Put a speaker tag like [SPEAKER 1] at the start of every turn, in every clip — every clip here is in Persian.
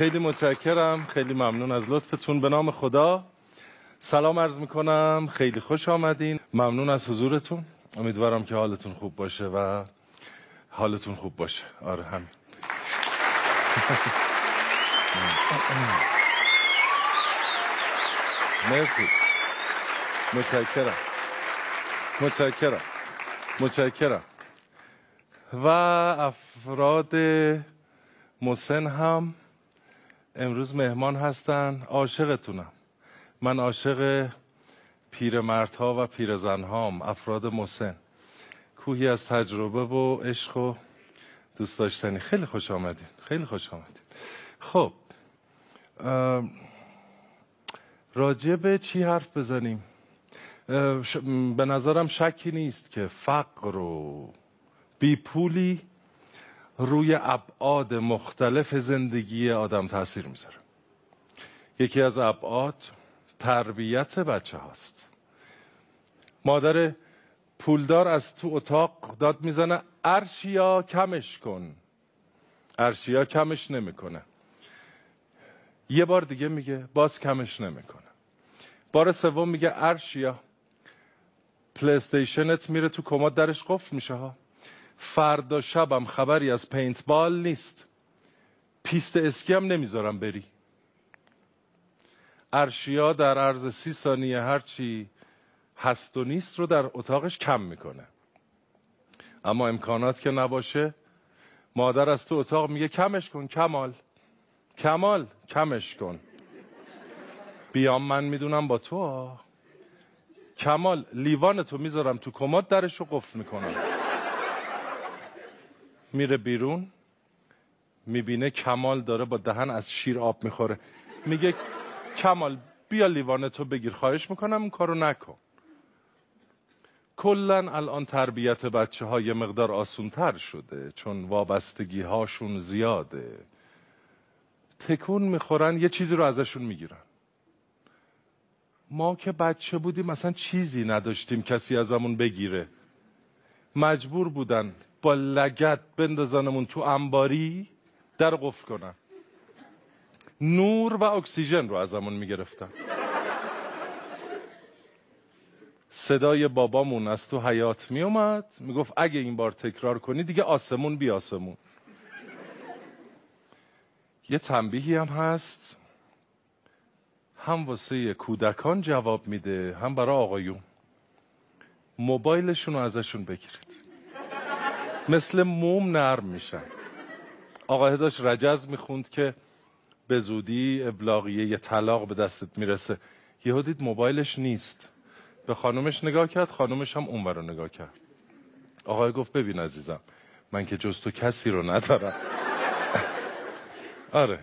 [SPEAKER 1] خیلی متشکرم. خیلی ممنون از لطفتون. به نام خدا. سلام عرض می‌کنم. خیلی خوش آمدین. ممنون از حضورتون. امیدوارم که حالتون خوب باشه و حالتون خوب باشه. آره همین. مرسی. متشکرم. متشکرم. متشکرم. و افراد مسن هم امروز مهمان هستن. عاشقتونم. من عاشق پیرمردها و پیرزنهام افراد مسن کوهی از تجربه و عشق و دوست داشتنی. خیلی خوش آمدین. خیلی خوش آمدین. خب راجع به چی حرف بزنیم؟ به نظرم شکی نیست که فقر و بیپولی روی ابعاد مختلف زندگی آدم تاثیر می‌ذاره. یکی از ابعاد تربیت بچه هاست. مادر پولدار از تو اتاق داد می‌زنه ارشیا کمش کن. ارشیا کمش نمی‌کنه. یه بار دیگه میگه باز کمش نمی‌کنه. بار سوم میگه ارشیا PlayStation ت میره تو کمد درش قفل میشه ها. فردا شبم خبری از paintball نیست. پیست اسکی هم نمی‌ذارم بری. ارشیا در عرض سی ثانیه هرچی هست و نیست رو در اتاقش کمد می‌کنه. اما امکانات که نباشه مادر از تو اتاق میگه کمش کن کمال. کمال کمش کن. بیام من می‌دونم با تو. کمال لیوان تو می‌ذارم تو کمد درش رو قفل می‌کنم. میره بیرون می‌بینه کمال داره با دهن از شیر آب می‌خوره. میگه کمال بیا لیوان تو بگیر خواهش می‌کنم این کارو نکن. کلا الان تربیت بچه ها یه مقدار آسون تر شده چون وابستگی هاشون زیاده. تکون می‌خورن یه چیزی رو ازشون می‌گیرن. ما که بچه بودیم مثلا چیزی نداشتیم کسی ازمون بگیره. مجبور بودن با لگت بندازنمون تو انباری در قفل کنن نور و اکسیژن رو ازمون می‌گرفتن. صدای بابامون از تو حیات میومد می‌گفت اگه این بار تکرار کنی دیگه آسمون بی آسمون. یه تنبیهی هم هست. هم واسه کودکان جواب میده هم برای آقایون. موبایلشون رو ازشون بگیرید. مثل موم نرم میشن. آقا داشت رجز می‌خوند که به زودی ابلاغیه یه طلاق به دستت می‌رسه. یهو دید موبایلش نیست. به خانومش نگاه کرد خانومش هم اونور رو نگاه کرد. آقای گفت ببین عزیزم من که جز تو کسی رو ندارم. آره.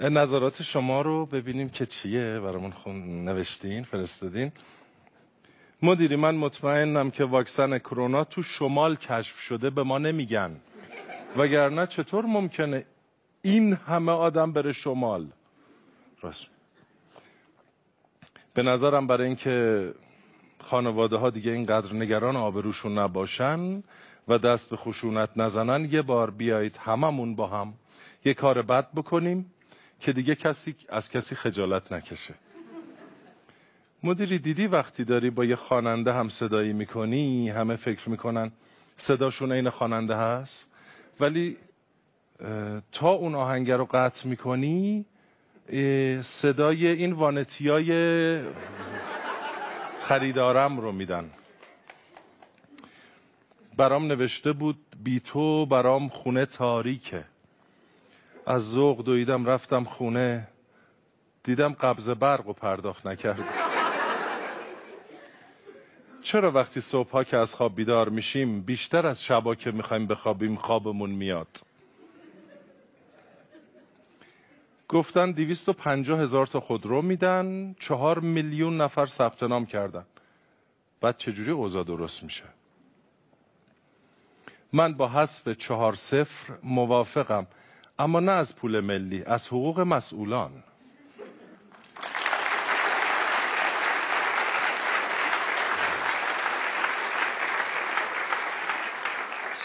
[SPEAKER 1] نظرات شما رو ببینیم که چیه. برامون خون نوشتین فرستادین. مدیری من مطمئنم که واکسن کرونا تو شمال کشف شده به ما نمیگن. وگرنه چطور ممکنه این همه آدم بره شمال؟ راست. به نظرم برای اینکه خانواده ها دیگه اینقدر نگران آبروشون نباشن و دست به خشونت نزنن یه بار بیایید هممون با هم یه کار بد بکنیم که دیگه کسی از کسی خجالت نکشه. مدیری دیدی وقتی داری با یه خواننده هم صدایی می‌کنی همه فکر می‌کنن صداشون عین خواننده هست؟ ولی تا اون آهنگ رو قطع می‌کنی صدای این وانتیای خریدارم رو میدن. برام نوشته بود بی تو برام خونه تاریکه. از ذوق دویدم رفتم خونه دیدم قبض برق و پرداخت نکرد چرا وقتی صبحها که از خواب بیدار میشیم بیشتر از شبا که می‌خوایم بخوابیم خوابمون میاد؟ گفتن دیویست و پنجاه هزار تا خودرو میدن چهار میلیون نفر ثبت نام کردن. بعد چجوری اوضاع درست میشه؟ من با حذف چهار صفر موافقم اما نه از پول ملی از حقوق مسئولان.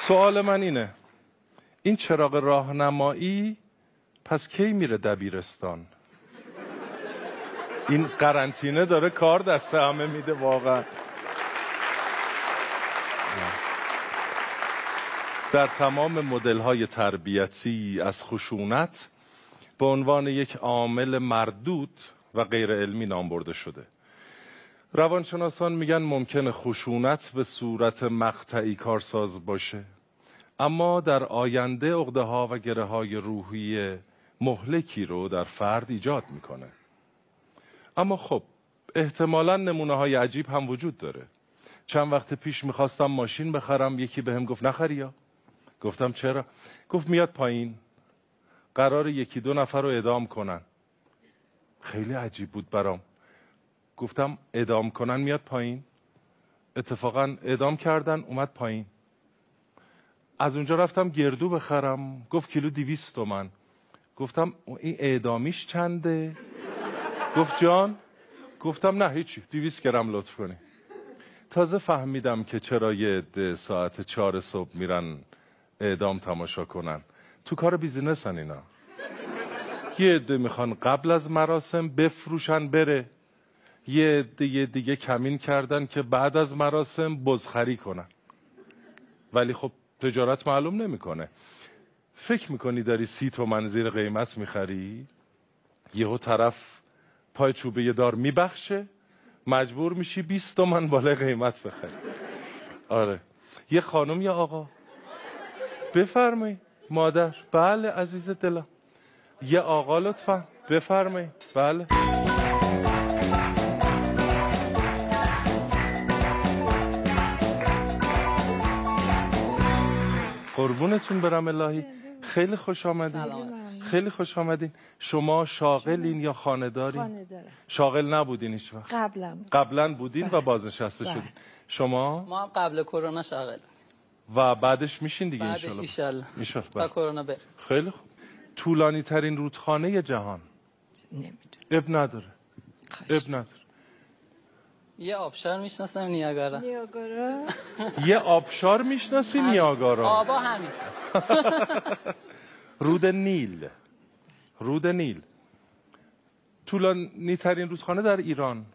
[SPEAKER 1] سوال من اینه. این چراغ راهنمایی پس کی میره دبیرستان؟ این قرنطینه داره کار دست همه میده واقعا. در تمام مدل های تربیتی از خشونت به عنوان یک عامل مردود و غیر علمی نام برده شده. روانشناسان میگن ممکنه خشونت به صورت مقطعی کارساز باشه. اما در آینده اغده ها و گره های روحی مهلکی رو در فرد ایجاد می‌کنه. اما خب احتمالا نمونه های عجیب هم وجود داره. چند وقت پیش می‌خواستم ماشین بخرم یکی بهم گفت نخریا گفتم چرا؟ گفت میاد پایین. قرار یکی دو نفر رو ادام کنن. خیلی عجیب بود برام. گفتم ادام کنن میاد پایین؟ اتفاقا ادام کردن اومد پایین. از اونجا رفتم گردو بخرم. گفت کیلو دیویست تومن. گفتم این اعدامیش چنده؟ گفت جان. گفتم نه هیچی. دیویست گرم لطف کنی. تازه فهمیدم که چرا یه ساعت چهار صبح میرن اعدام تماشا کنن. تو کار بیزینسن اینا. یه عده می‌خوان قبل از مراسم بفروشن بره. یه عده دیگه کمین کردن که بعد از مراسم بزخری کنن. ولی خب تجارت معلوم نمی‌کنه. فکر می‌کنی داری سی تومن زیر قیمت می‌خری؟ یهو طرف پای چوبه دار میبخشه مجبور میشی 20 تومن بالای قیمت بخری. آره. یه خانم یا آقا. بفرمایید مادر. بله عزیز دلم. یه آقا لطفا. بفرمایید بله. قربونتون برم الهی. خیلی خوش آمدین. خیلی خوش آمدین. شما شاغلین یا خاندارین
[SPEAKER 2] خانه دارم.
[SPEAKER 1] شاغل نبودین هیچ وقت.
[SPEAKER 2] قبلم
[SPEAKER 1] قبلا بودین و بازنشسته
[SPEAKER 2] بله.
[SPEAKER 1] شدین. شما؟
[SPEAKER 3] ما هم قبل کرونا شاغل بودیم.
[SPEAKER 1] و بعدش میشین دیگه
[SPEAKER 3] بعدش
[SPEAKER 1] میشه
[SPEAKER 3] تا
[SPEAKER 1] بله.
[SPEAKER 3] کرونا بره
[SPEAKER 1] خیلی خوب. طولانی ترین رودخانه جهان؟
[SPEAKER 2] نمی‌دونم.
[SPEAKER 1] اب نداره. اب نداره.
[SPEAKER 3] یه آبشار می‌شناسم نیاگارا.
[SPEAKER 2] نیاگارا.
[SPEAKER 1] یه آبشار می‌شناسی نیاگارا.
[SPEAKER 3] آبا همین.
[SPEAKER 1] رود نیل. رود نیل. طولانی ترین رودخانه در ایران.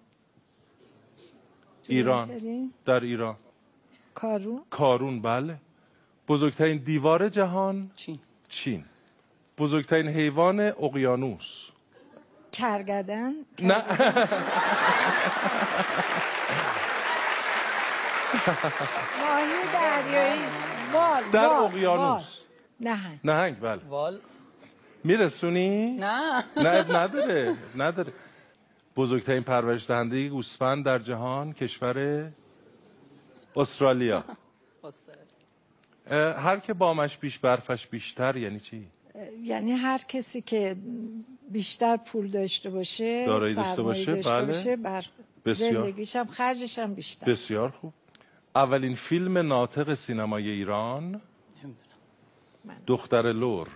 [SPEAKER 1] ایران؟ در ایران.
[SPEAKER 2] کارون؟
[SPEAKER 1] کارون بله. بزرگترین دیوار جهان؟
[SPEAKER 3] چین.
[SPEAKER 1] چین. بزرگترین حیوان اقیانوس.
[SPEAKER 2] کرگدن؟
[SPEAKER 1] نه.
[SPEAKER 2] ماهی دریایی. وال
[SPEAKER 1] در اقیانوس.
[SPEAKER 2] نهنگ.
[SPEAKER 1] نهنگ بله.
[SPEAKER 3] وال.
[SPEAKER 1] میرسونی؟
[SPEAKER 3] نه.
[SPEAKER 1] نه نداره نداره. بزرگترین پرورش دهنده گوسفند در جهان کشور استرالیا. هر که بامش بیش برفش بیشتر یعنی چی؟
[SPEAKER 2] یعنی هر کسی که بیشتر پول داشته باشه
[SPEAKER 1] دارایی داشته باشه،
[SPEAKER 2] داشته
[SPEAKER 1] بله.
[SPEAKER 2] باشه بر
[SPEAKER 1] بسیار.
[SPEAKER 2] زندگیش هم خرجش هم بیشتر.
[SPEAKER 1] بسیار خوب. اولین فیلم ناطق سینمای ایران؟
[SPEAKER 3] نمی‌دونم
[SPEAKER 1] دختر لور.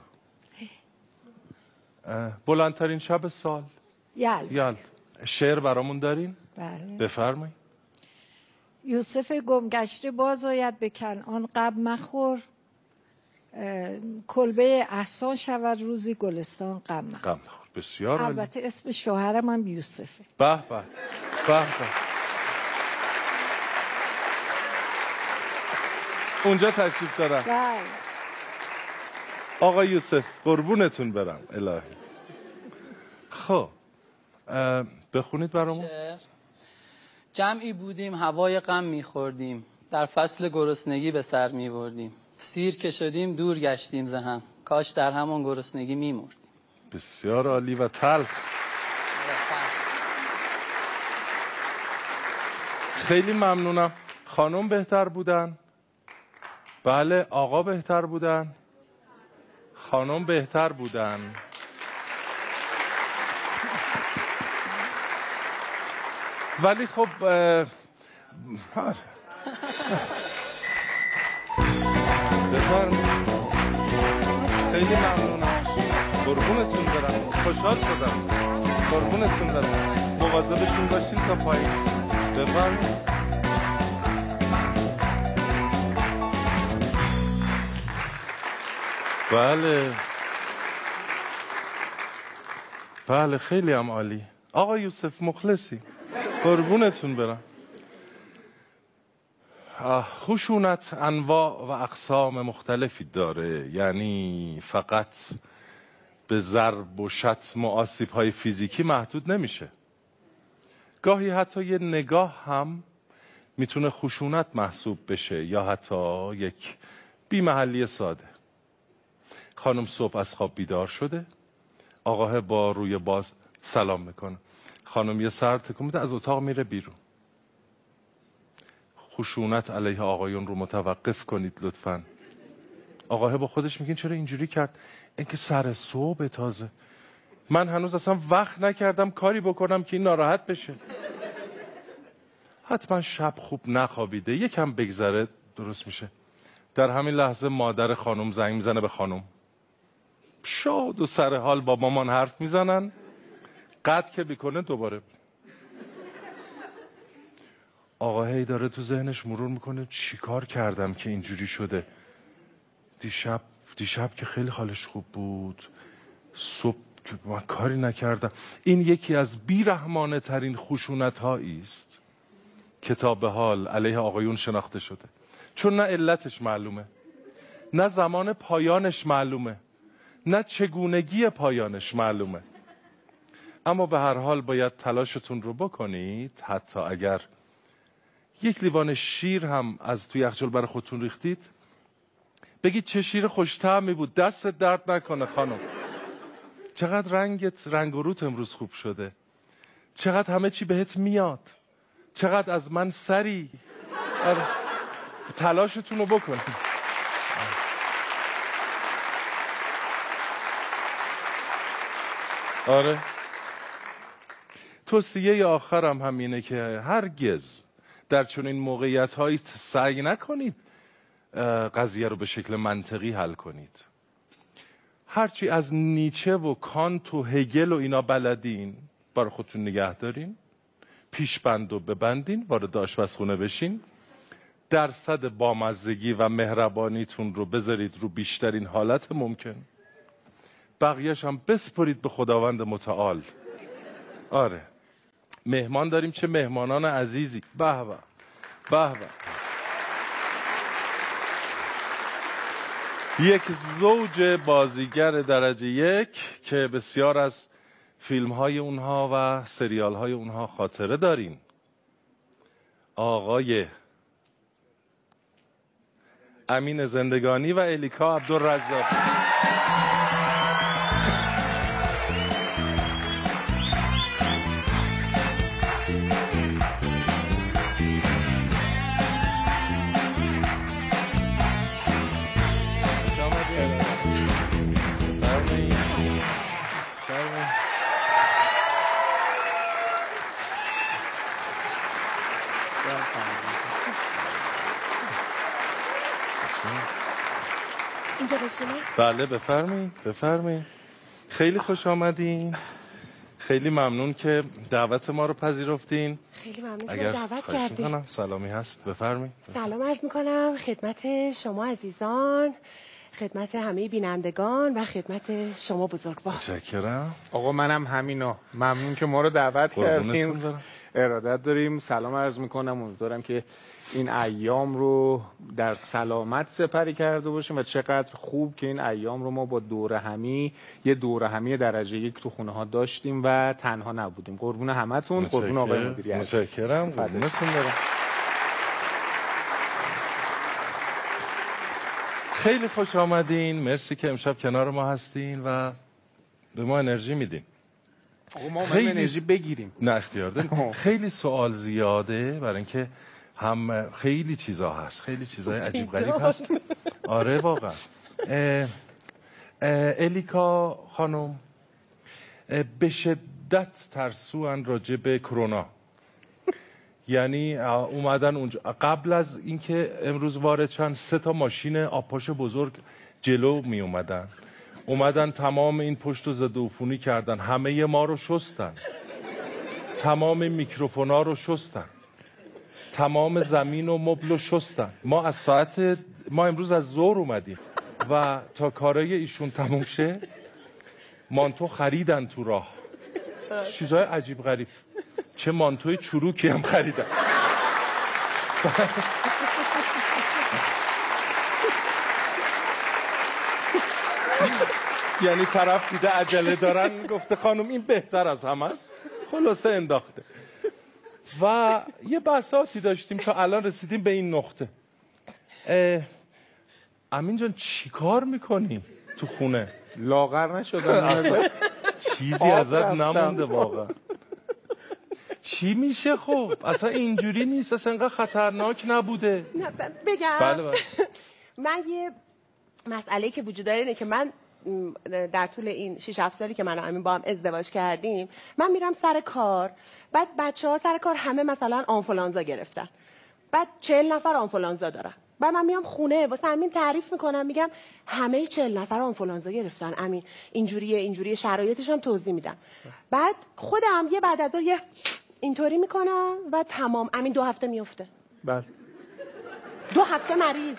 [SPEAKER 1] بلندترین شب سال.
[SPEAKER 2] یل
[SPEAKER 1] یل شعر برامون دارین؟
[SPEAKER 2] بله.
[SPEAKER 1] بفرمایید.
[SPEAKER 2] یوسف گمگشته باز آید به کنعان. قب مخور. کلبه احسان شود روزی گلستان غم
[SPEAKER 1] غم نخور. بسیار عالی.
[SPEAKER 2] البته اسم شوهرم هم یوسفه.
[SPEAKER 1] به به. به به. اونجا تشریف دارم.
[SPEAKER 2] بله.
[SPEAKER 1] آقا یوسف قربونتون برم الهی. خب بخونید برامون.
[SPEAKER 3] جمعی بودیم هوای غم میخوردیم. در فصل گرسنگی به سر میبردیم. سیر که شدیم دور گشتیم ز هم کاش در همان گرسنگی میمردیم.
[SPEAKER 1] بسیار عالی و تلخ. خیلی ممنونم. خانم بهتر بودن؟ بله آقا بهتر بودن. خانم بهتر بودن. ولی خب بفرمایید. خیلی ممنونم. قربونتون برم. خوشحال شدم. قربونتون برم. مواظبشون باشین تا پایین. بفرمایید بله. بله خیلی هم عالی. آقا یوسف مخلصی. قربونتون برم. خشونت انواع و اقسام مختلفی داره. یعنی فقط به ضرب و شتم و آسیب های فیزیکی محدود نمیشه. گاهی حتی یه نگاه هم می‌تونه خشونت محسوب بشه یا حتی یک بیمحلی ساده. خانم صبح از خواب بیدار شده. آقاه با روی باز سلام می‌کنه. خانم یه سر تکون میده از اتاق میره بیرون. خشونت علیه آقایون رو متوقف کنید لطفا. آقاه با خودش میگین چرا اینجوری کرد؟ اینکه سر صبح تازه. من هنوز اصلا وقت نکردم کاری بکنم که این ناراحت بشه. حتما شب خوب نخوابیده یکم بگذره درست میشه. در همین لحظه مادر خانم زنگ می‌زنه به خانم. شاد و سر حال با مامان حرف می‌زنن. قد که بیکنه دوباره. آقا هی داره تو ذهنش مرور می‌کنه چیکار کردم که اینجوری شده. دیشب دیشب که خیلی حالش خوب بود. صبح که من کاری نکردم. این یکی از بیرحمانه ترین خشونت است. کتاب حال علیه آقایون شناخته شده. چون نه علتش معلومه نه زمان پایانش معلومه نه چگونگی پایانش معلومه. اما به هر حال باید تلاشتون رو بکنید حتی اگر یک لیوان شیر هم از توی یخچال برای خودتون ریختید. بگید چه شیر خوشتمی بود. دست درد نکنه خانم. چقدر رنگت رنگ و روت امروز خوب شده. چقدر همه چی بهت میاد. چقدر از من سری. آره. تلاشتون رو بکنید. آره. توصیه آخرم همینه که هرگز در چنین موقعیت هایی سعی نکنید قضیه رو به شکل منطقی حل کنید. هرچی از نیچه و کانت و هگل و اینا بلدین برای خودتون نگه دارین. پیش بند و ببندین وارد آشپزخونه بشین. درصد بامزگی و مهربانیتون رو بذارید رو بیشترین حالت ممکن. بقیهش هم بسپرید به خداوند متعال. آره. مهمان داریم چه مهمانان عزیزی. به به. به به. یک زوج بازیگر درجه یک که بسیار از فیلم های اونها و سریال های اونها خاطره داریم آقای امین زندگانی و الیکا عبدالرزاق. بله بفرمایید بفرمایید خیلی خوش آمدین. خیلی ممنون که دعوت ما رو پذیرفتین.
[SPEAKER 4] خیلی ممنون که
[SPEAKER 1] اگر
[SPEAKER 4] دعوت
[SPEAKER 1] خواهش
[SPEAKER 4] کردی
[SPEAKER 1] می‌کنم سلامی هست. بفرمایید
[SPEAKER 4] سلام عرض می‌کنم. خدمت شما عزیزان خدمت همه بینندگان و خدمت شما بزرگوار.
[SPEAKER 1] متشکرم.
[SPEAKER 5] آقا منم همینو. ممنون که ما رو دعوت کردیم. ارادت داریم. سلام عرض می‌کنم. امیدوارم که این ایام رو در سلامت سپری کرده باشیم و چقدر خوب که این ایام رو ما با دور همی یه دور همی درجه یک تو خونه ها داشتیم و تنها نبودیم. قربون همتون. قربون آقای. مدیری.
[SPEAKER 1] متشکرم. قربونتون برم. خیلی خوش آمدین. مرسی که امشب کنار ما هستین و به ما انرژی میدین.
[SPEAKER 5] ما
[SPEAKER 1] خیلی-
[SPEAKER 5] انرژی بگیریم.
[SPEAKER 1] نه اختیار خیلی سوال زیاده برای اینکه هم خیلی چیزا هست. خیلی چیزای عجیب غریب هست. آره واقعا. الیکا خانم به شدت ترسوان راجع به کرونا. یعنی اومدن اونجا. قبل از اینکه امروز وارد شن سه تا ماشین آبپاش بزرگ جلو می اومدن. اومدن تمام این پشت و عفونی کردن. همه ما رو شستن. تمام میکروفونا رو شستن. تمام زمین و مبل رو شستن. ما از ساعت ما امروز از ظهر اومدیم. و تا کارای ایشون تموم شه مانتو خریدن تو راه. چیزای عجیب غریب. چه مانتوی چروکی هم خریدن. یعنی طرف دیده عجله دارن گفته خانم این بهتر از همه است خلاصه انداخته. و یه بساتی داشتیم تا الان رسیدیم به این نقطه. امین جان چی کار می‌کنیم تو خونه؟
[SPEAKER 5] لاغر نشدن
[SPEAKER 1] چیزی ازت. نمونده واقعا. چی میشه خب؟ اصلا اینجوری نیست. اصلا انقدر خطرناک نبوده.
[SPEAKER 4] نه بگم.
[SPEAKER 1] بله بله.
[SPEAKER 4] من یه مسئله که وجود داره اینه که من در طول این 6 7 سالی که من و امین با هم ازدواج کردیم من میرم سر کار. بعد بچه ها سر کار همه مثلا آنفولانزا گرفتن. بعد چهل نفر آنفولانزا دارن. بعد من میام خونه واسه امین تعریف می‌کنم میگم همه چهل نفر آنفولانزا گرفتن. امین اینجوریه اینجوری شرایطش هم توضیح میدم. بعد خودم یه بعد از یه اینطوری می‌کنم و تمام. امین دو هفته میفته
[SPEAKER 5] بله.
[SPEAKER 4] دو هفته مریض.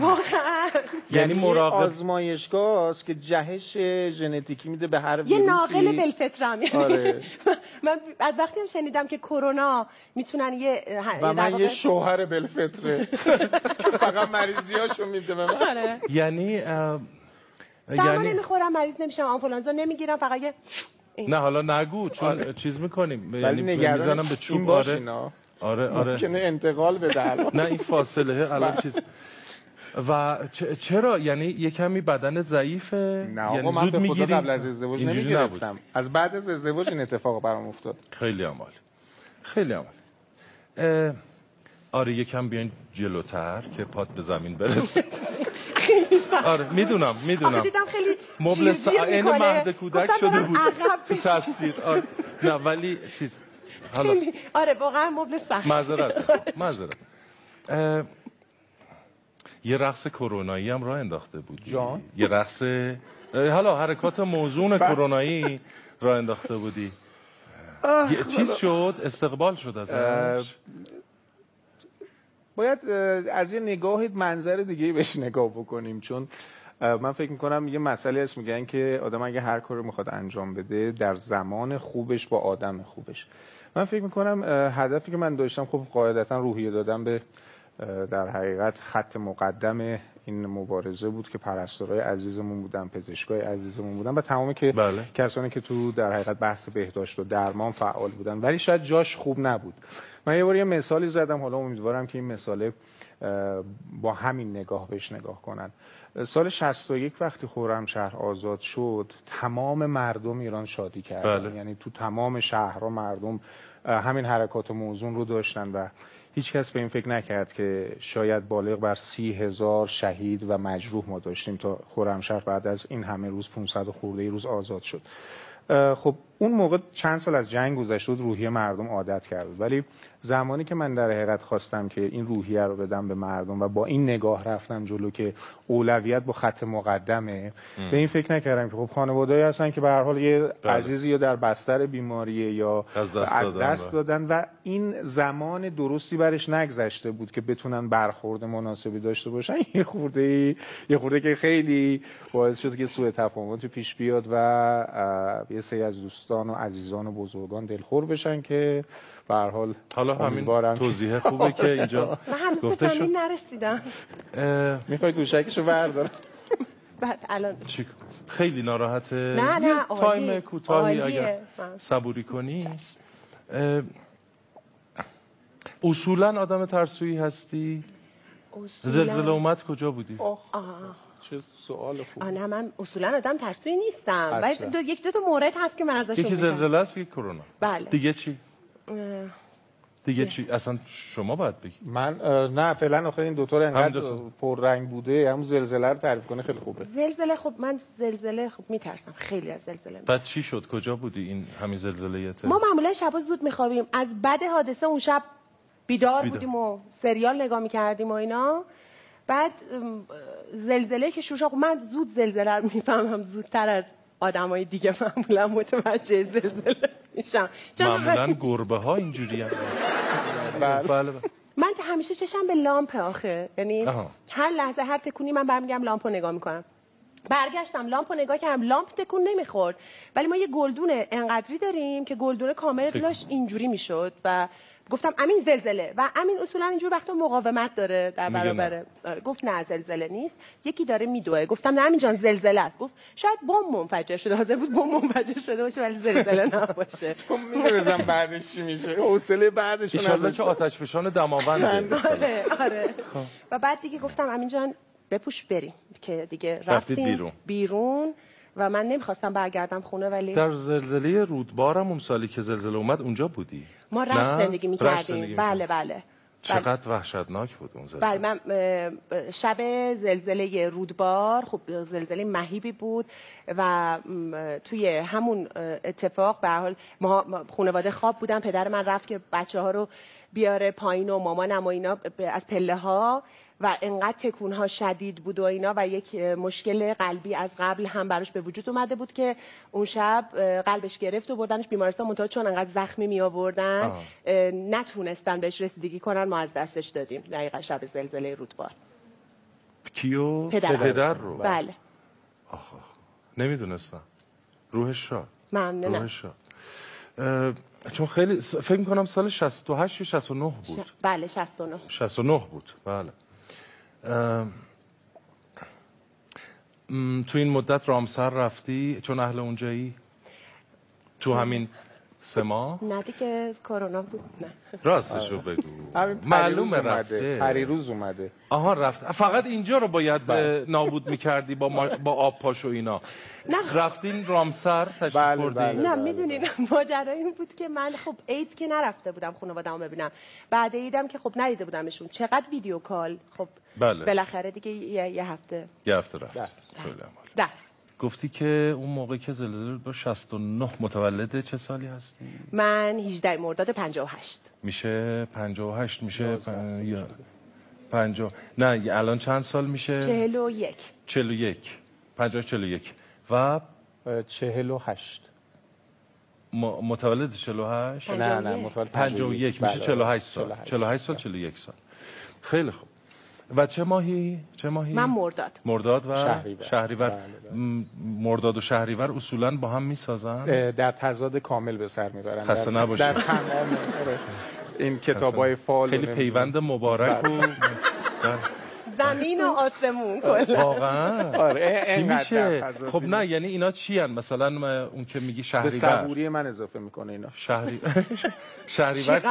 [SPEAKER 4] واقعا.
[SPEAKER 1] یعنی
[SPEAKER 5] یه
[SPEAKER 1] مراقب
[SPEAKER 5] آزمایشگاه است که جهش ژنتیکی میده به هر
[SPEAKER 4] یه
[SPEAKER 5] ویروسی.
[SPEAKER 4] ناقل بلفترم یعنی
[SPEAKER 5] آره.
[SPEAKER 4] من از وقتی هم شنیدم که کرونا می‌تونن یه
[SPEAKER 5] و من یه شوهر بلفتره که فقط مریضیاشو میده به من.
[SPEAKER 4] آره.
[SPEAKER 1] یعنی
[SPEAKER 4] سرما
[SPEAKER 1] یعنی
[SPEAKER 4] نمی‌خورم مریض نمیشم آنفولانزا نمی‌گیرم فقط یه
[SPEAKER 1] نه حالا نگو چون
[SPEAKER 5] آره.
[SPEAKER 1] چیز می‌کنیم.
[SPEAKER 5] ولی
[SPEAKER 1] یعنی می‌زنم به چوب. آره. آره آره.
[SPEAKER 5] ممکنه انتقال بده الان.
[SPEAKER 1] نه این فاصله الان چیز و چرا؟ یعنی یه کمی بدن ضعیفه؟
[SPEAKER 5] نه آقا
[SPEAKER 1] یعنی
[SPEAKER 5] من
[SPEAKER 1] زود
[SPEAKER 5] به خدا
[SPEAKER 1] می‌گیری
[SPEAKER 5] قبل از ازدواج نمی‌گرفتم. از بعد از ازدواج این اتفاق برام افتاد.
[SPEAKER 1] خیلی عمال. خیلی عمال. اه، آره یکم بیاین جلوتر که پات به زمین برسه. آره می‌دونم می‌دونم.
[SPEAKER 4] دیدم خیلی
[SPEAKER 1] مبل عین
[SPEAKER 4] می‌کنه.
[SPEAKER 1] مهد کودک شده بود. تو. تصویر. آره. نه ولی چیز حالا.
[SPEAKER 4] آره واقعا مبل سخت.
[SPEAKER 1] معذرت. معذرت. اه، یه رقص کرونایی هم راه انداخته بود
[SPEAKER 5] جان؟
[SPEAKER 1] یه رقص حالا حرکات موزون کرونایی راه انداخته بودی. یه چیز شد؟ استقبال شد ازش؟
[SPEAKER 5] باید از یه نگاه منظر دیگه بهش نگاه بکنیم چون من فکر می‌کنم یه مسئله هست میگن که آدم اگه هر کاری می‌خواد انجام بده در زمان خوبش با آدم خوبش. من فکر می‌کنم هدفی که من داشتم خب قاعدتا روحیه دادم به در حقیقت خط مقدم این مبارزه بود که پرستارای عزیزمون بودن پزشکای عزیزمون بودن و تمامی که
[SPEAKER 1] بله.
[SPEAKER 5] کسانی که تو در حقیقت بحث بهداشت و درمان فعال بودن ولی شاید جاش خوب نبود من یه بار یه مثالی زدم حالا امیدوارم که این مثال با همین نگاه بهش نگاه کنن سال 61 وقتی خرمشهر آزاد شد تمام مردم ایران شادی کردن
[SPEAKER 1] بله.
[SPEAKER 5] یعنی تو تمام شهرها مردم همین حرکات موزون رو داشتن و هیچ کس به این فکر نکرد که شاید بالغ بر سی هزار شهید و مجروح ما داشتیم تا خرمشهر بعد از این همه روز 500 و خورده ای روز آزاد شد. خب اون موقع چند سال از جنگ گذشته بود روحیه مردم عادت کرد. ولی زمانی که من در حقیقت خواستم که این روحیه رو بدم به مردم و با این نگاه رفتم جلو که اولویت با خط مقدمه به این فکر نکردم که خب خانواده‌ای هستن که به هر حال یه
[SPEAKER 1] بله.
[SPEAKER 5] عزیزی یا در بستر بیماریه یا
[SPEAKER 1] از دست
[SPEAKER 5] از
[SPEAKER 1] دادن
[SPEAKER 5] دست
[SPEAKER 1] و-
[SPEAKER 5] دادن و این زمان درستی برش نگذشته بود که بتونن برخورد مناسبی داشته باشن یه خورده یه خورده که خیلی باعث شد که سوء تفاهمات پیش بیاد و یه سری از دوستان و عزیزان و بزرگان دلخور بشن که به هر حال
[SPEAKER 1] حالا همین توضیح خوبه که اینجا
[SPEAKER 4] من هنوز به
[SPEAKER 1] گفته شد.
[SPEAKER 4] زمین نرسیدم.
[SPEAKER 5] می‌خوای دوشکشو بردارم
[SPEAKER 4] بعد الان.
[SPEAKER 1] خیلی ناراحته.
[SPEAKER 4] نه،.
[SPEAKER 1] تایم کوتاهی. اگر صبوری کنی. اصولا آدم ترسویی هستی؟ زلزله اومد کجا بودی؟
[SPEAKER 5] آه
[SPEAKER 4] آه.
[SPEAKER 5] چه سوال خوب
[SPEAKER 4] آه نه من اصولا آدم ترسوی نیستم. ولی. دو یک دو تا مورد هست که من ازشون
[SPEAKER 1] یکی. زلزله است یکی کرونا.
[SPEAKER 4] بله.
[SPEAKER 1] دیگه چی؟ دیگه چی؟ اصلا شما باید بگی.
[SPEAKER 5] من نه فعلا آخر این دوتا رو انقدر. پررنگ بوده همون زلزله رو تعریف کنه خیلی خوبه.
[SPEAKER 4] زلزله خب من زلزله خب میترسم. خیلی از زلزله.
[SPEAKER 1] بعد چی شد؟ کجا بودی این همین زلزله
[SPEAKER 4] ما معمولا شبا زود میخوابیم. از بعد حادثه اون شب بیدار,
[SPEAKER 1] بیدار.
[SPEAKER 4] بودیم و سریال نگاه می‌کردیم و اینا. بعد زلزله که شروع شد خب من زود زلزله رو می‌فهمم زودتر از آدمای دیگه معمولا متوجه زلزله میشم. چون
[SPEAKER 1] معمولا گربه ها اینجوری هم. بله بله.
[SPEAKER 4] من همیشه چشم به لامپ آخه. یعنی. هر لحظه هر تکونی من برمیگم لامپ رو نگاه می‌کنم. برگشتم لامپ رو نگاه کردم. لامپ تکون نمی‌خورد. ولی ما یه گلدون انقدری داریم که گلدون کامل داشت اینجوری می‌شد و گفتم امین زلزله و امین اصولا اینجور وقتا مقاومت داره در برابر
[SPEAKER 1] نه.
[SPEAKER 4] آره، گفت نه زلزله نیست. یکی داره میدوه. گفتم نه امین جان زلزله است. گفت شاید بمب منفجر شده. حاضر بود بمب منفجر شده باشه ولی زلزله نباشه.
[SPEAKER 5] می‌دونستم بعدش چی میشه. حوصله بعدش
[SPEAKER 1] که
[SPEAKER 5] نداشتم.
[SPEAKER 1] آتش فشان دماوند
[SPEAKER 4] آره آره. و بعد دیگه گفتم امین جان بپوش بریم. که دیگه رفتیم
[SPEAKER 1] بیرون.
[SPEAKER 4] بیرون. و من نمی‌خواستم برگردم خونه ولی
[SPEAKER 1] در زلزله رودبارم اون سالی که زلزله اومد اونجا بودی
[SPEAKER 4] ما؟ رشت زندگی می‌کردیم بله. بله بله.
[SPEAKER 1] چقدر وحشتناک بود اون زلزله
[SPEAKER 4] بله من شب زلزله رودبار خب زلزله مهیبی بود و توی همون اتفاق به حال ما خانواده خواب بودن پدر من رفت که بچه ها رو بیاره پایین و مامانم و اینا از پله ها و انقدر تکون ها شدید بود و اینا و یک مشکل قلبی از قبل هم براش به وجود اومده بود که اون شب قلبش گرفت و بردنش بیمارستان. منتها چون انقدر زخمی می آوردن
[SPEAKER 1] آه.
[SPEAKER 4] نتونستن بهش رسیدگی کنن ما از دستش دادیم. دقیقا شب زلزله رودبار.
[SPEAKER 1] کیو؟
[SPEAKER 4] پدر.
[SPEAKER 1] پدر رو؟
[SPEAKER 4] بله.
[SPEAKER 1] نمی‌دونستم. روحش شاد
[SPEAKER 4] ممنونم.
[SPEAKER 1] روحش شاد چون خیلی فکر می‌کنم سال 68 یا 69 بود.
[SPEAKER 4] ش- بله 69
[SPEAKER 1] 69 بود. بله. تو این مدت رامسر رفتی؟ چون اهل اونجایی؟ تو همین سه ماه
[SPEAKER 4] نه دیگه کرونا بود نه
[SPEAKER 1] راستش رو بگو معلومه
[SPEAKER 5] اومده.
[SPEAKER 1] رفته
[SPEAKER 5] پریروز اومده
[SPEAKER 1] آها رفت فقط اینجا رو باید
[SPEAKER 5] بله.
[SPEAKER 1] نابود می‌کردی با, ما... با آب پاش و اینا
[SPEAKER 4] نه.
[SPEAKER 1] رفتین رامسر تشریف
[SPEAKER 5] بله،
[SPEAKER 1] بردین
[SPEAKER 5] بله.
[SPEAKER 4] نه می‌دونین ماجرا این بود که من خب عید که نرفته بودم خانواده‌مو ببینم بعد عیدم که خب ندیده بودمشون چقدر ویدیو کال خب
[SPEAKER 1] بله.
[SPEAKER 4] بالاخره دیگه یه, یه هفته
[SPEAKER 1] یه هفته رفت
[SPEAKER 5] بله.
[SPEAKER 1] خیلی عمالی.
[SPEAKER 4] در
[SPEAKER 1] گفتی که اون موقع که زلزله با 69 متولد چه سالی هستی؟
[SPEAKER 4] من 18 مرداد 58
[SPEAKER 1] میشه 58 میشه پ... یا 50 نه الان چند سال میشه؟
[SPEAKER 4] 41
[SPEAKER 1] 41 50 41 و
[SPEAKER 5] چهل و هشت.
[SPEAKER 1] م... متولد 48
[SPEAKER 5] نه نه
[SPEAKER 4] 51.
[SPEAKER 5] متولد
[SPEAKER 1] 51 میشه
[SPEAKER 5] بله،
[SPEAKER 1] 48 سال.
[SPEAKER 5] 48.
[SPEAKER 1] 48 سال 41 سال. خیلی خوب. و چه ماهی؟ چه ماهی؟
[SPEAKER 4] من مرداد.
[SPEAKER 1] مرداد و
[SPEAKER 5] شهریور.
[SPEAKER 1] شهریور.
[SPEAKER 5] بله، بله.
[SPEAKER 1] مرداد و شهریور اصولا با هم می‌سازن؟
[SPEAKER 5] در تضاد کامل به سر می‌برن.
[SPEAKER 1] خسته
[SPEAKER 5] در-
[SPEAKER 1] نباشی.
[SPEAKER 5] در تمام آره. این کتاب های فال
[SPEAKER 1] خیلی
[SPEAKER 5] و
[SPEAKER 1] پیوند مبارک و بله.
[SPEAKER 4] زمین و آسمون کلا.
[SPEAKER 1] واقعا.
[SPEAKER 5] آره
[SPEAKER 1] چی میشه؟ خب نه یعنی اینا چی هن؟ مثلا اون که میگی
[SPEAKER 5] به
[SPEAKER 1] شهریور.
[SPEAKER 5] صبوری من اضافه می‌کنه اینا.
[SPEAKER 1] شهری شهریور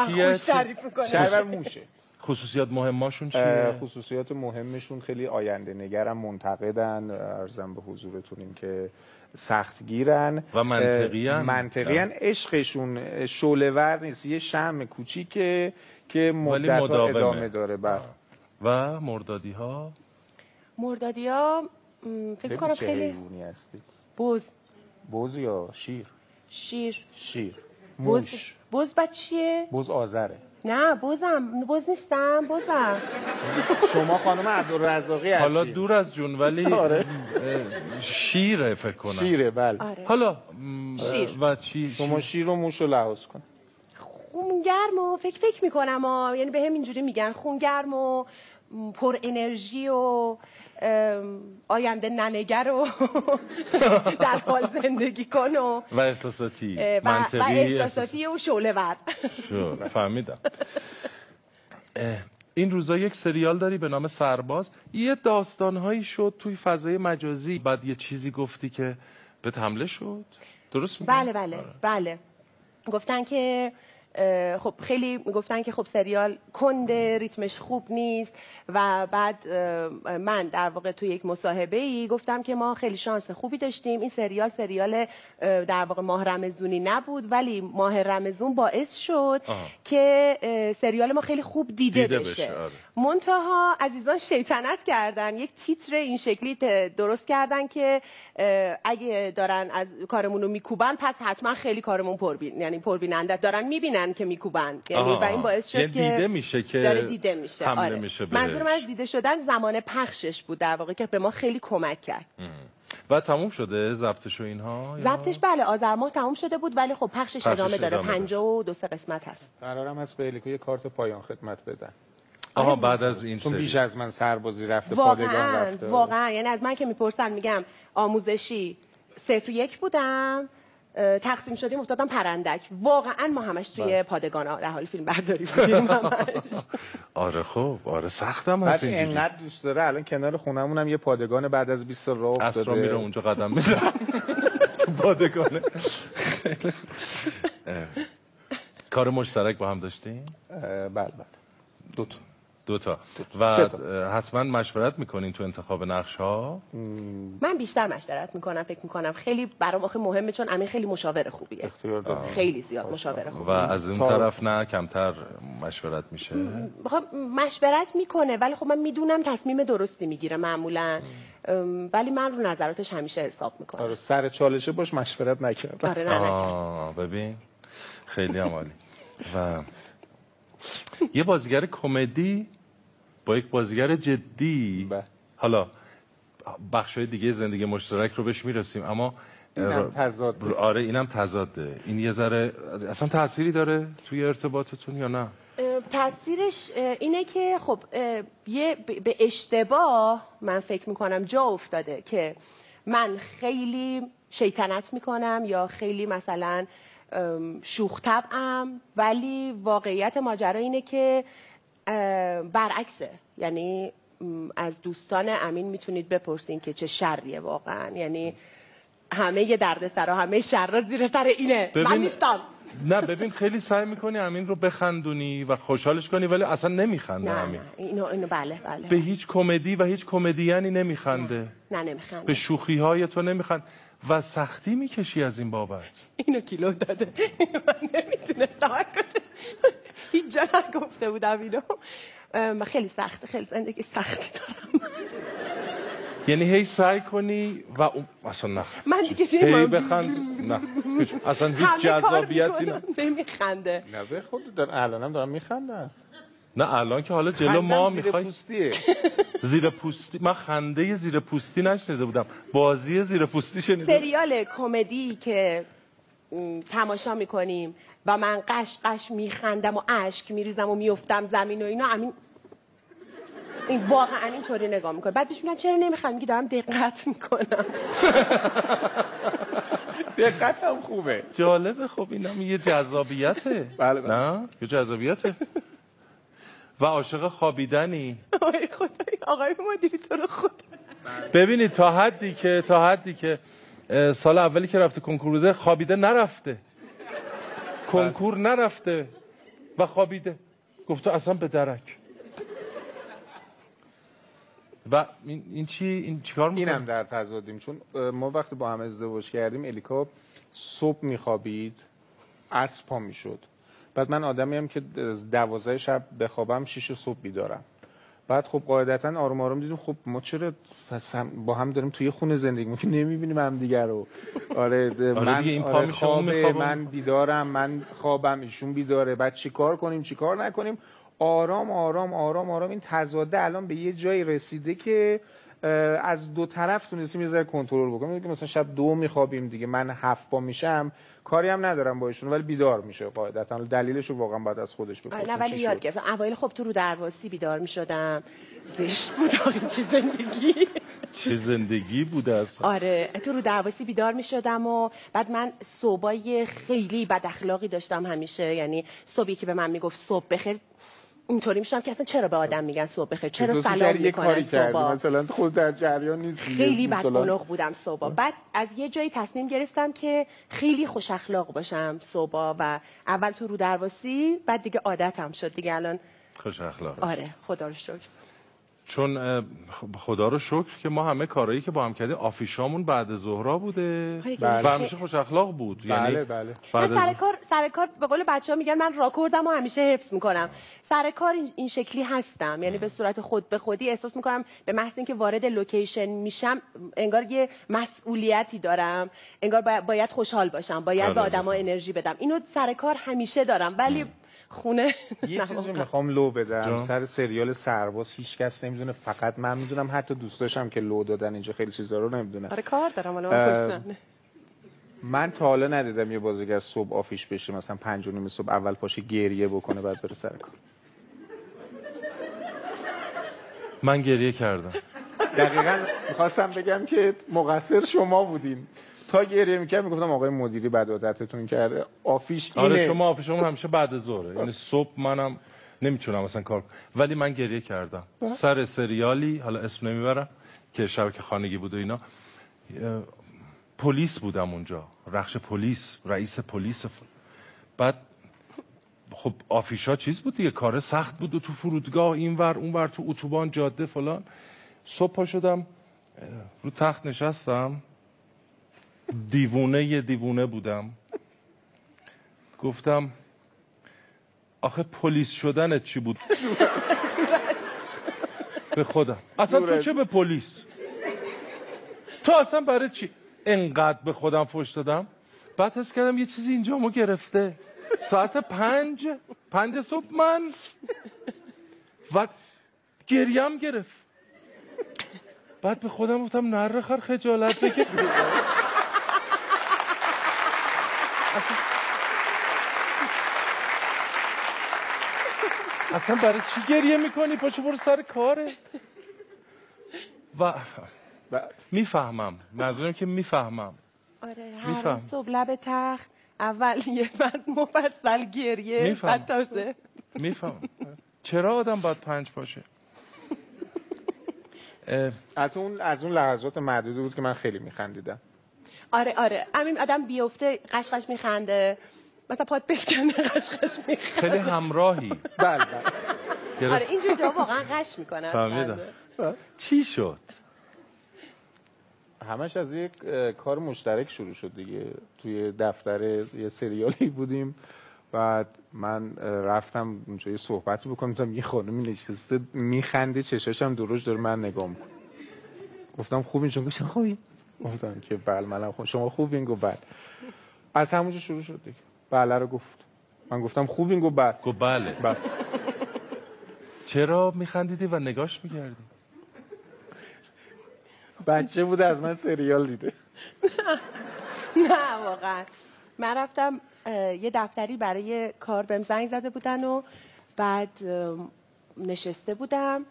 [SPEAKER 4] می‌کنه.
[SPEAKER 5] شهرور موشه.
[SPEAKER 1] خصوصیت مهماشون
[SPEAKER 5] اه،
[SPEAKER 1] چیه؟
[SPEAKER 5] خصوصیات مهمشون خیلی آینده نگرن منتقدن. ارزم به حضورتون این که سخت گیرن
[SPEAKER 1] و منطقی هن.
[SPEAKER 5] منطقی هن. عشقشون شعله نیست یه شم کوچیکه که مدت. ادامه داره. بله.
[SPEAKER 1] و مردادی ها
[SPEAKER 4] مردادی ها فکر کنم
[SPEAKER 5] چه
[SPEAKER 4] خیلی
[SPEAKER 5] حیوانی هستی.
[SPEAKER 4] بز.
[SPEAKER 5] بز یا شیر؟
[SPEAKER 4] شیر.
[SPEAKER 5] شیر.
[SPEAKER 4] بز.
[SPEAKER 5] موش.
[SPEAKER 4] بز بعد چیه
[SPEAKER 5] بز آذره.
[SPEAKER 4] نه بزم بز نیستم بزم
[SPEAKER 5] شما خانم عبدالرزاقی هستی.
[SPEAKER 1] حالا دور از جون ولی
[SPEAKER 5] آره.
[SPEAKER 1] شیره فکر کنم.
[SPEAKER 5] شیره بله.
[SPEAKER 4] آره.
[SPEAKER 1] حالا
[SPEAKER 4] شیر.
[SPEAKER 1] و چی؟
[SPEAKER 5] شما شیر و موش رو لحاظ کن.
[SPEAKER 4] خونگرم و فکر فکر می‌کنم و یعنی به هم اینجوری میگن خونگرم و پر انرژی و آینده ننگر و در حال زندگی کن و
[SPEAKER 1] و احساساتی
[SPEAKER 4] و, و
[SPEAKER 1] منطقی
[SPEAKER 4] احساساتی و شعله ور
[SPEAKER 1] فهمیدم. این روزا یک سریال داری به نام سرباز. یه داستانهایی شد توی فضای مجازی بعد یه چیزی گفتی که به حمله شد؟ درست میگم؟
[SPEAKER 4] بله بله بله. گفتن که خب خیلی گفتن که خب سریال کنده ریتمش خوب نیست و بعد من در واقع توی یک مصاحبه ای گفتم که ما خیلی شانس خوبی داشتیم این سریال سریال در واقع ماه رمزونی نبود ولی ماه رمزون باعث شد
[SPEAKER 1] آها.
[SPEAKER 4] که سریال ما خیلی خوب دیده,
[SPEAKER 1] دیده
[SPEAKER 4] بشه,
[SPEAKER 1] بشه، آره.
[SPEAKER 4] منتها عزیزان شیطنت کردن یک تیتر این شکلی درست کردن که اگه دارن از کارمون رو میکوبن پس حتما خیلی کارمون پربین یعنی پربیننده دارن می‌بینن که میکوبن یعنی. و این باعث شد که
[SPEAKER 1] دیده میشه که
[SPEAKER 4] داره دیده میشه
[SPEAKER 1] حمله
[SPEAKER 4] آره.
[SPEAKER 1] میشه بهش.
[SPEAKER 4] منظورم از دیده شدن زمان پخشش بود در واقع که به ما خیلی کمک کرد
[SPEAKER 1] و تموم شده ضبطش و اینها؟
[SPEAKER 4] ضبطش بله آذر ماه تموم شده بود ولی خب پخشش
[SPEAKER 1] پخشش
[SPEAKER 4] ادامه داره
[SPEAKER 1] ادامه داره.
[SPEAKER 4] 52 قسمت هست
[SPEAKER 5] قرارم از به الیکو یه کارت پایان خدمت بدن
[SPEAKER 1] آها بعد از این
[SPEAKER 5] چون بیش از من سربازی رفته پادگان
[SPEAKER 4] واقعا
[SPEAKER 5] رفته.
[SPEAKER 4] واقعا. یعنی از من که می‌پرسن میگم آموزشی صفر یک بودم تقسیم شدیم افتادم پرندک. واقعا ما همش
[SPEAKER 1] بله.
[SPEAKER 4] توی پادگان ها در حال فیلم برداری بودیم.
[SPEAKER 1] آره خب آره سختم هست اینجوری
[SPEAKER 5] انقدر دوست داره الان کنار خونمون هم یه پادگان بعد از 20 سال راه افتاده.
[SPEAKER 1] میره اونجا قدم میزن تو پادگانه. کار مشترک با هم داشتیم
[SPEAKER 5] بله بله. دو تا.
[SPEAKER 1] دو تا. و حتما مشورت می‌کنین تو انتخاب نقش ها
[SPEAKER 4] من بیشتر مشورت می‌کنم فکر می‌کنم. خیلی برام آخه مهمه چون امین خیلی مشاور خوبیه. خیلی زیاد مشاور
[SPEAKER 1] و
[SPEAKER 4] خوبیه.
[SPEAKER 1] از اون طرف نه کمتر مشورت میشه؟
[SPEAKER 4] خب مشورت می‌کنه ولی خب من می‌دونم تصمیم درستی می‌گیره معمولا. ولی من رو نظراتش همیشه حساب می‌کنم.
[SPEAKER 5] آره سر چالشه باش مشورت نکرد.
[SPEAKER 4] آره.
[SPEAKER 1] آه ببین. خیلی هم عالی. و یه بازیگر کمدی با یک بازیگر جدی
[SPEAKER 5] بله.
[SPEAKER 1] حالا بخشای دیگه زندگی مشترک رو بهش می‌رسیم اما
[SPEAKER 5] اینم تضاده.
[SPEAKER 1] آره اینم تضاده این یه ذره اصلا تأثیری داره توی ارتباطتون یا نه
[SPEAKER 4] تاثیرش اینه که خب یه به اشتباه من فکر می‌کنم جا افتاده که من خیلی شیطنت می‌کنم یا خیلی مثلا شوخ طبعم ولی واقعیت ماجرا اینه که برعکسه. یعنی از دوستان امین می‌تونید بپرسین که چه شریه واقعا. یعنی همه یه دردسرا همه شر زیر سر اینه. من
[SPEAKER 1] ببین-
[SPEAKER 4] نیستم.
[SPEAKER 1] نه ببین خیلی سعی می‌کنی امین رو بخندونی و خوشحالش کنی ولی اصلا نمیخنده
[SPEAKER 4] نه
[SPEAKER 1] امین.
[SPEAKER 4] نه اینو اینو بله بله.
[SPEAKER 1] به هیچ کمدی و هیچ کمدیانی نمیخنده.
[SPEAKER 4] نه نمیخنده.
[SPEAKER 1] به شوخی های تو نمیخند. و سختی می‌کشی از این بابت.
[SPEAKER 4] اینو کیلو داده. من نمی‌تونستم. هیچ جا نگفته بودم اینو. ام، خیلی سخت خیلی زندگی سختی دارم.
[SPEAKER 1] یعنی هی سعی کنی و اون اصلا نه.
[SPEAKER 4] من دیگه
[SPEAKER 1] هی. بخند. نه. اصلا هیچ جذابیتی نه.
[SPEAKER 4] نمیخنده.
[SPEAKER 5] نه به خود دارم الانم دارم میخندم
[SPEAKER 1] نه الان که حالا جلو ما می‌خوای
[SPEAKER 5] پوستیه
[SPEAKER 1] زیر پوستی من خنده زیر پوستی نشنیده بودم. بازی زیر پوستی شنیدم
[SPEAKER 4] سریال کمدی که تماشا می‌کنیم و من قش قش میخندم و اشک میریزم و میفتم زمین و اینا همین این واقعا اینطوری نگاه می‌کنه. بعد بهش میگم چرا نمیخندی؟ میگه دارم دقت می‌کنم.
[SPEAKER 5] دقت هم خوبه.
[SPEAKER 1] جالبه خب اینم یه جذابیته.
[SPEAKER 5] بله، بله.
[SPEAKER 1] نه؟ یه جذابیته. و عاشق خوابیدنی.
[SPEAKER 4] آقای خدای آقای مدیری تو رو خدا.
[SPEAKER 1] ببینید تا حدی که تا حدی که سال اولی که رفته کنکور بوده خوابیده نرفته. کنکور نرفته و خوابیده. گفته اصلا به درک. و این, این چی؟ این چیکار می‌کنه
[SPEAKER 5] اینم در تضادیم چون ما وقتی با هم ازدواج کردیم الیکا صبح میخوابید عصر پا می‌شد. بعد من آدمی هم که دوازده شب بخوابم شیش صبح بیدارم. بعد خب قاعدتا آروم آروم دیدیم خب ما چرا پس هم با هم داریم توی خونه زندگی می‌کنیم؟ نمی‌بینیم هم دیگر رو. آره د- من
[SPEAKER 1] دیگه این
[SPEAKER 5] آره خوابه،. من بیدارم من خوابم ایشون بیداره. بعد چیکار کنیم چیکار نکنیم؟ آرام آرام آرام آرام. این تضاده الان به یه جایی رسیده که از دو طرف تونستیم یه ذره کنترل بکنیم. که مثلا شب دو میخوابیم دیگه من هفت پا میشم کاری هم ندارم با ایشون ولی بیدار میشه قاعدتا. دلیلش رو واقعا بعد از خودش بپرسیم
[SPEAKER 4] نه ولی یاد. گرفتم. اوایل خب تو رو درواسی بیدار می شدم زشت بود. چه زندگی.
[SPEAKER 1] چه زندگی بوده اصلا؟
[SPEAKER 4] آره تو رو درواسی بیدار می شدم و بعد من صبحای خیلی بد اخلاقی داشتم همیشه. یعنی صبحی که به من می‌گفت صبح بخیر اینطوری میشم که اصلا چرا به آدم میگن صبح بخیر؟ چرا سلام می‌کنن صبح؟
[SPEAKER 5] مثلا خود در جریان نیستی
[SPEAKER 4] خیلی بدقلق بودم صبح. بعد از یه جایی تصمیم گرفتم که خیلی خوش اخلاق باشم صبح و اول تو رو درواسی بعد دیگه عادتم شد. دیگه الان
[SPEAKER 1] خوش اخلاق
[SPEAKER 4] آره خدا رو شکر.
[SPEAKER 1] چون خب خدا رو شکر که ما همه کارهایی که با هم کردیم آفیشامون بعد ظهرا بوده.
[SPEAKER 4] بله.
[SPEAKER 1] و همیشه خوش اخلاق بود.
[SPEAKER 5] بله
[SPEAKER 1] یعنی
[SPEAKER 5] بله
[SPEAKER 1] بعد از
[SPEAKER 4] سر کار سر کار به قول بچه ها میگن من راکوردم و همیشه حفظ می‌کنم. سر کار این, شکلی هستم. یعنی به صورت خود به خودی احساس می‌کنم به محض اینکه وارد لوکیشن میشم انگار یه مسئولیتی دارم. انگار باید, خوشحال باشم. باید
[SPEAKER 1] آره،
[SPEAKER 4] به آدما
[SPEAKER 1] بفهم.
[SPEAKER 4] انرژی بدم. اینو سر کار همیشه دارم. ولی خونه.
[SPEAKER 5] یه چیزی. می‌خوام لو بدم. سر سریال سرباز هیچ کس نمی‌دونه. فقط من می‌دونم حتی دوستاشم که لو دادن اینجا خیلی چیزا رو نمی‌دونن
[SPEAKER 4] آره کار دارم. حالا. من
[SPEAKER 5] تا حالا ندیدم یه بازیگر صبح آفیش بشه مثلا پنج و نیم صبح اول پاشه گریه بکنه بعد بره سر کار.
[SPEAKER 1] من گریه کردم.
[SPEAKER 5] دقیقا می‌خواستم بگم که مقصر شما بودین. تا گریه می‌کرد می‌گفتم آقای مدیری بد عادتتون کرده. آفیش اینه.
[SPEAKER 1] آره چون ما آفیشمون همیشه بعد ظهره. یعنی صبح منم نمی‌تونم مثلا کار. ولی من گریه کردم. سر سریالی حالا اسم نمی‌برم که شبکه خانگی بود و اینا پلیس بودم اونجا. رخش پلیس رئیس پلیس بعد خب آفیشا چیز بود دیگه کار سخت بود و تو فرودگاه اینور اونور تو اتوبان جاده فلان. صبح پا شدم رو تخت نشستم. دیوونه یه دیوونه بودم. گفتم آخه پلیس شدنت چی بود؟ به خودم. اصلا تو چه به پلیس؟ تو اصلا برای چی انقدر به خودم فش دادم؟ بعد حس کردم یه چیزی اینجا مو گرفته. ساعت پنج پنج صبح من. و گریم گرفت. بعد به خودم گفتم نره خر خجالت بکش. اصلا برای چی گریه می‌کنی؟ پاشو برو سر کاره. و می‌فهمم. منظورم که می‌فهمم.
[SPEAKER 4] آره هر
[SPEAKER 1] میفهم.
[SPEAKER 4] روز صبح لب تخت اول یه فصل مفصل گریه
[SPEAKER 1] میفهم.
[SPEAKER 4] تازه.
[SPEAKER 1] می‌فهمم. چرا آدم باید پنج باشه؟ اه،
[SPEAKER 5] حتی اون از اون لحظات معدودی بود که من خیلی میخندیدم.
[SPEAKER 4] آره آره. همین آدم بیفته قشقش میخنده. مثلا پات بشکنه قشقش میخنده
[SPEAKER 1] خیلی همراهی.
[SPEAKER 5] بله بله.
[SPEAKER 4] آره اینجور جا واقعا قش می‌کنه.
[SPEAKER 1] فهمیدم. چی شد؟
[SPEAKER 5] همش از یک کار مشترک شروع شد دیگه. توی دفتر یه سریالی بودیم. بعد من رفتم اونجا یه صحبتی بکنم. دیدم یه خانمی نشسته میخنده چشاش هم دروش داره من نگاه می‌کنه گفتم خوبین چون گفتم خوبی. گفتم که بله منم خوب. شما خوبین؟ گفت بله. از همونجا شروع شد دیگه. بله رو گفت. من گفتم خوبین گفت بله.
[SPEAKER 1] گفت بله.
[SPEAKER 5] بله.
[SPEAKER 1] چرا میخندیدی و نگاش می‌کردی؟
[SPEAKER 5] بچه بوده از من سریال دیده.
[SPEAKER 4] نه واقعا. من رفتم یه دفتری برای کار بهم زنگ زده بودن و بعد نشسته بودم.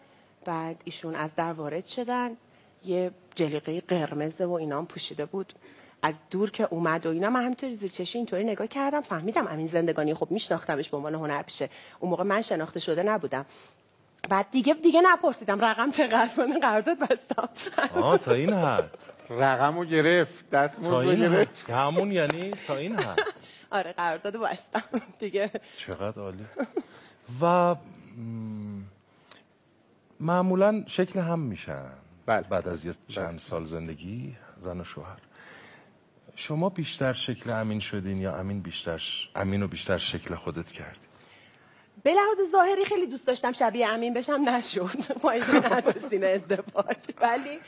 [SPEAKER 4] بعد ایشون از در وارد شدن. یه جلیقه قرمز و اینام پوشیده بود. از دور که اومد و اینا من همینطوری زیر چشی اینطوری نگاه کردم فهمیدم امین زندگانی خب میشناختمش به عنوان هنرپیشه اون موقع من شناخته شده نبودم. بعد دیگه دیگه نپرسیدم رقم چقدر من قرارداد بستم.
[SPEAKER 1] آه تا این حد.
[SPEAKER 5] رقم رو گرفت دست
[SPEAKER 1] تا
[SPEAKER 5] رو
[SPEAKER 1] این
[SPEAKER 5] گرفت.
[SPEAKER 1] همون یعنی تا این حد.
[SPEAKER 4] آره قرارداد بستم. دیگه.
[SPEAKER 1] چقدر عالی. و معمولا شکل هم میشن.
[SPEAKER 5] بله.
[SPEAKER 1] بعد از یه چند سال زندگی زن و شوهر. شما بیشتر شکل امین شدین یا امین بیشتر ش- امین و بیشتر شکل خودت کردی؟
[SPEAKER 4] به لحاظ ظاهری خیلی دوست داشتم شبیه امین بشم نشد. فایده نداشت این ازدواج. ولی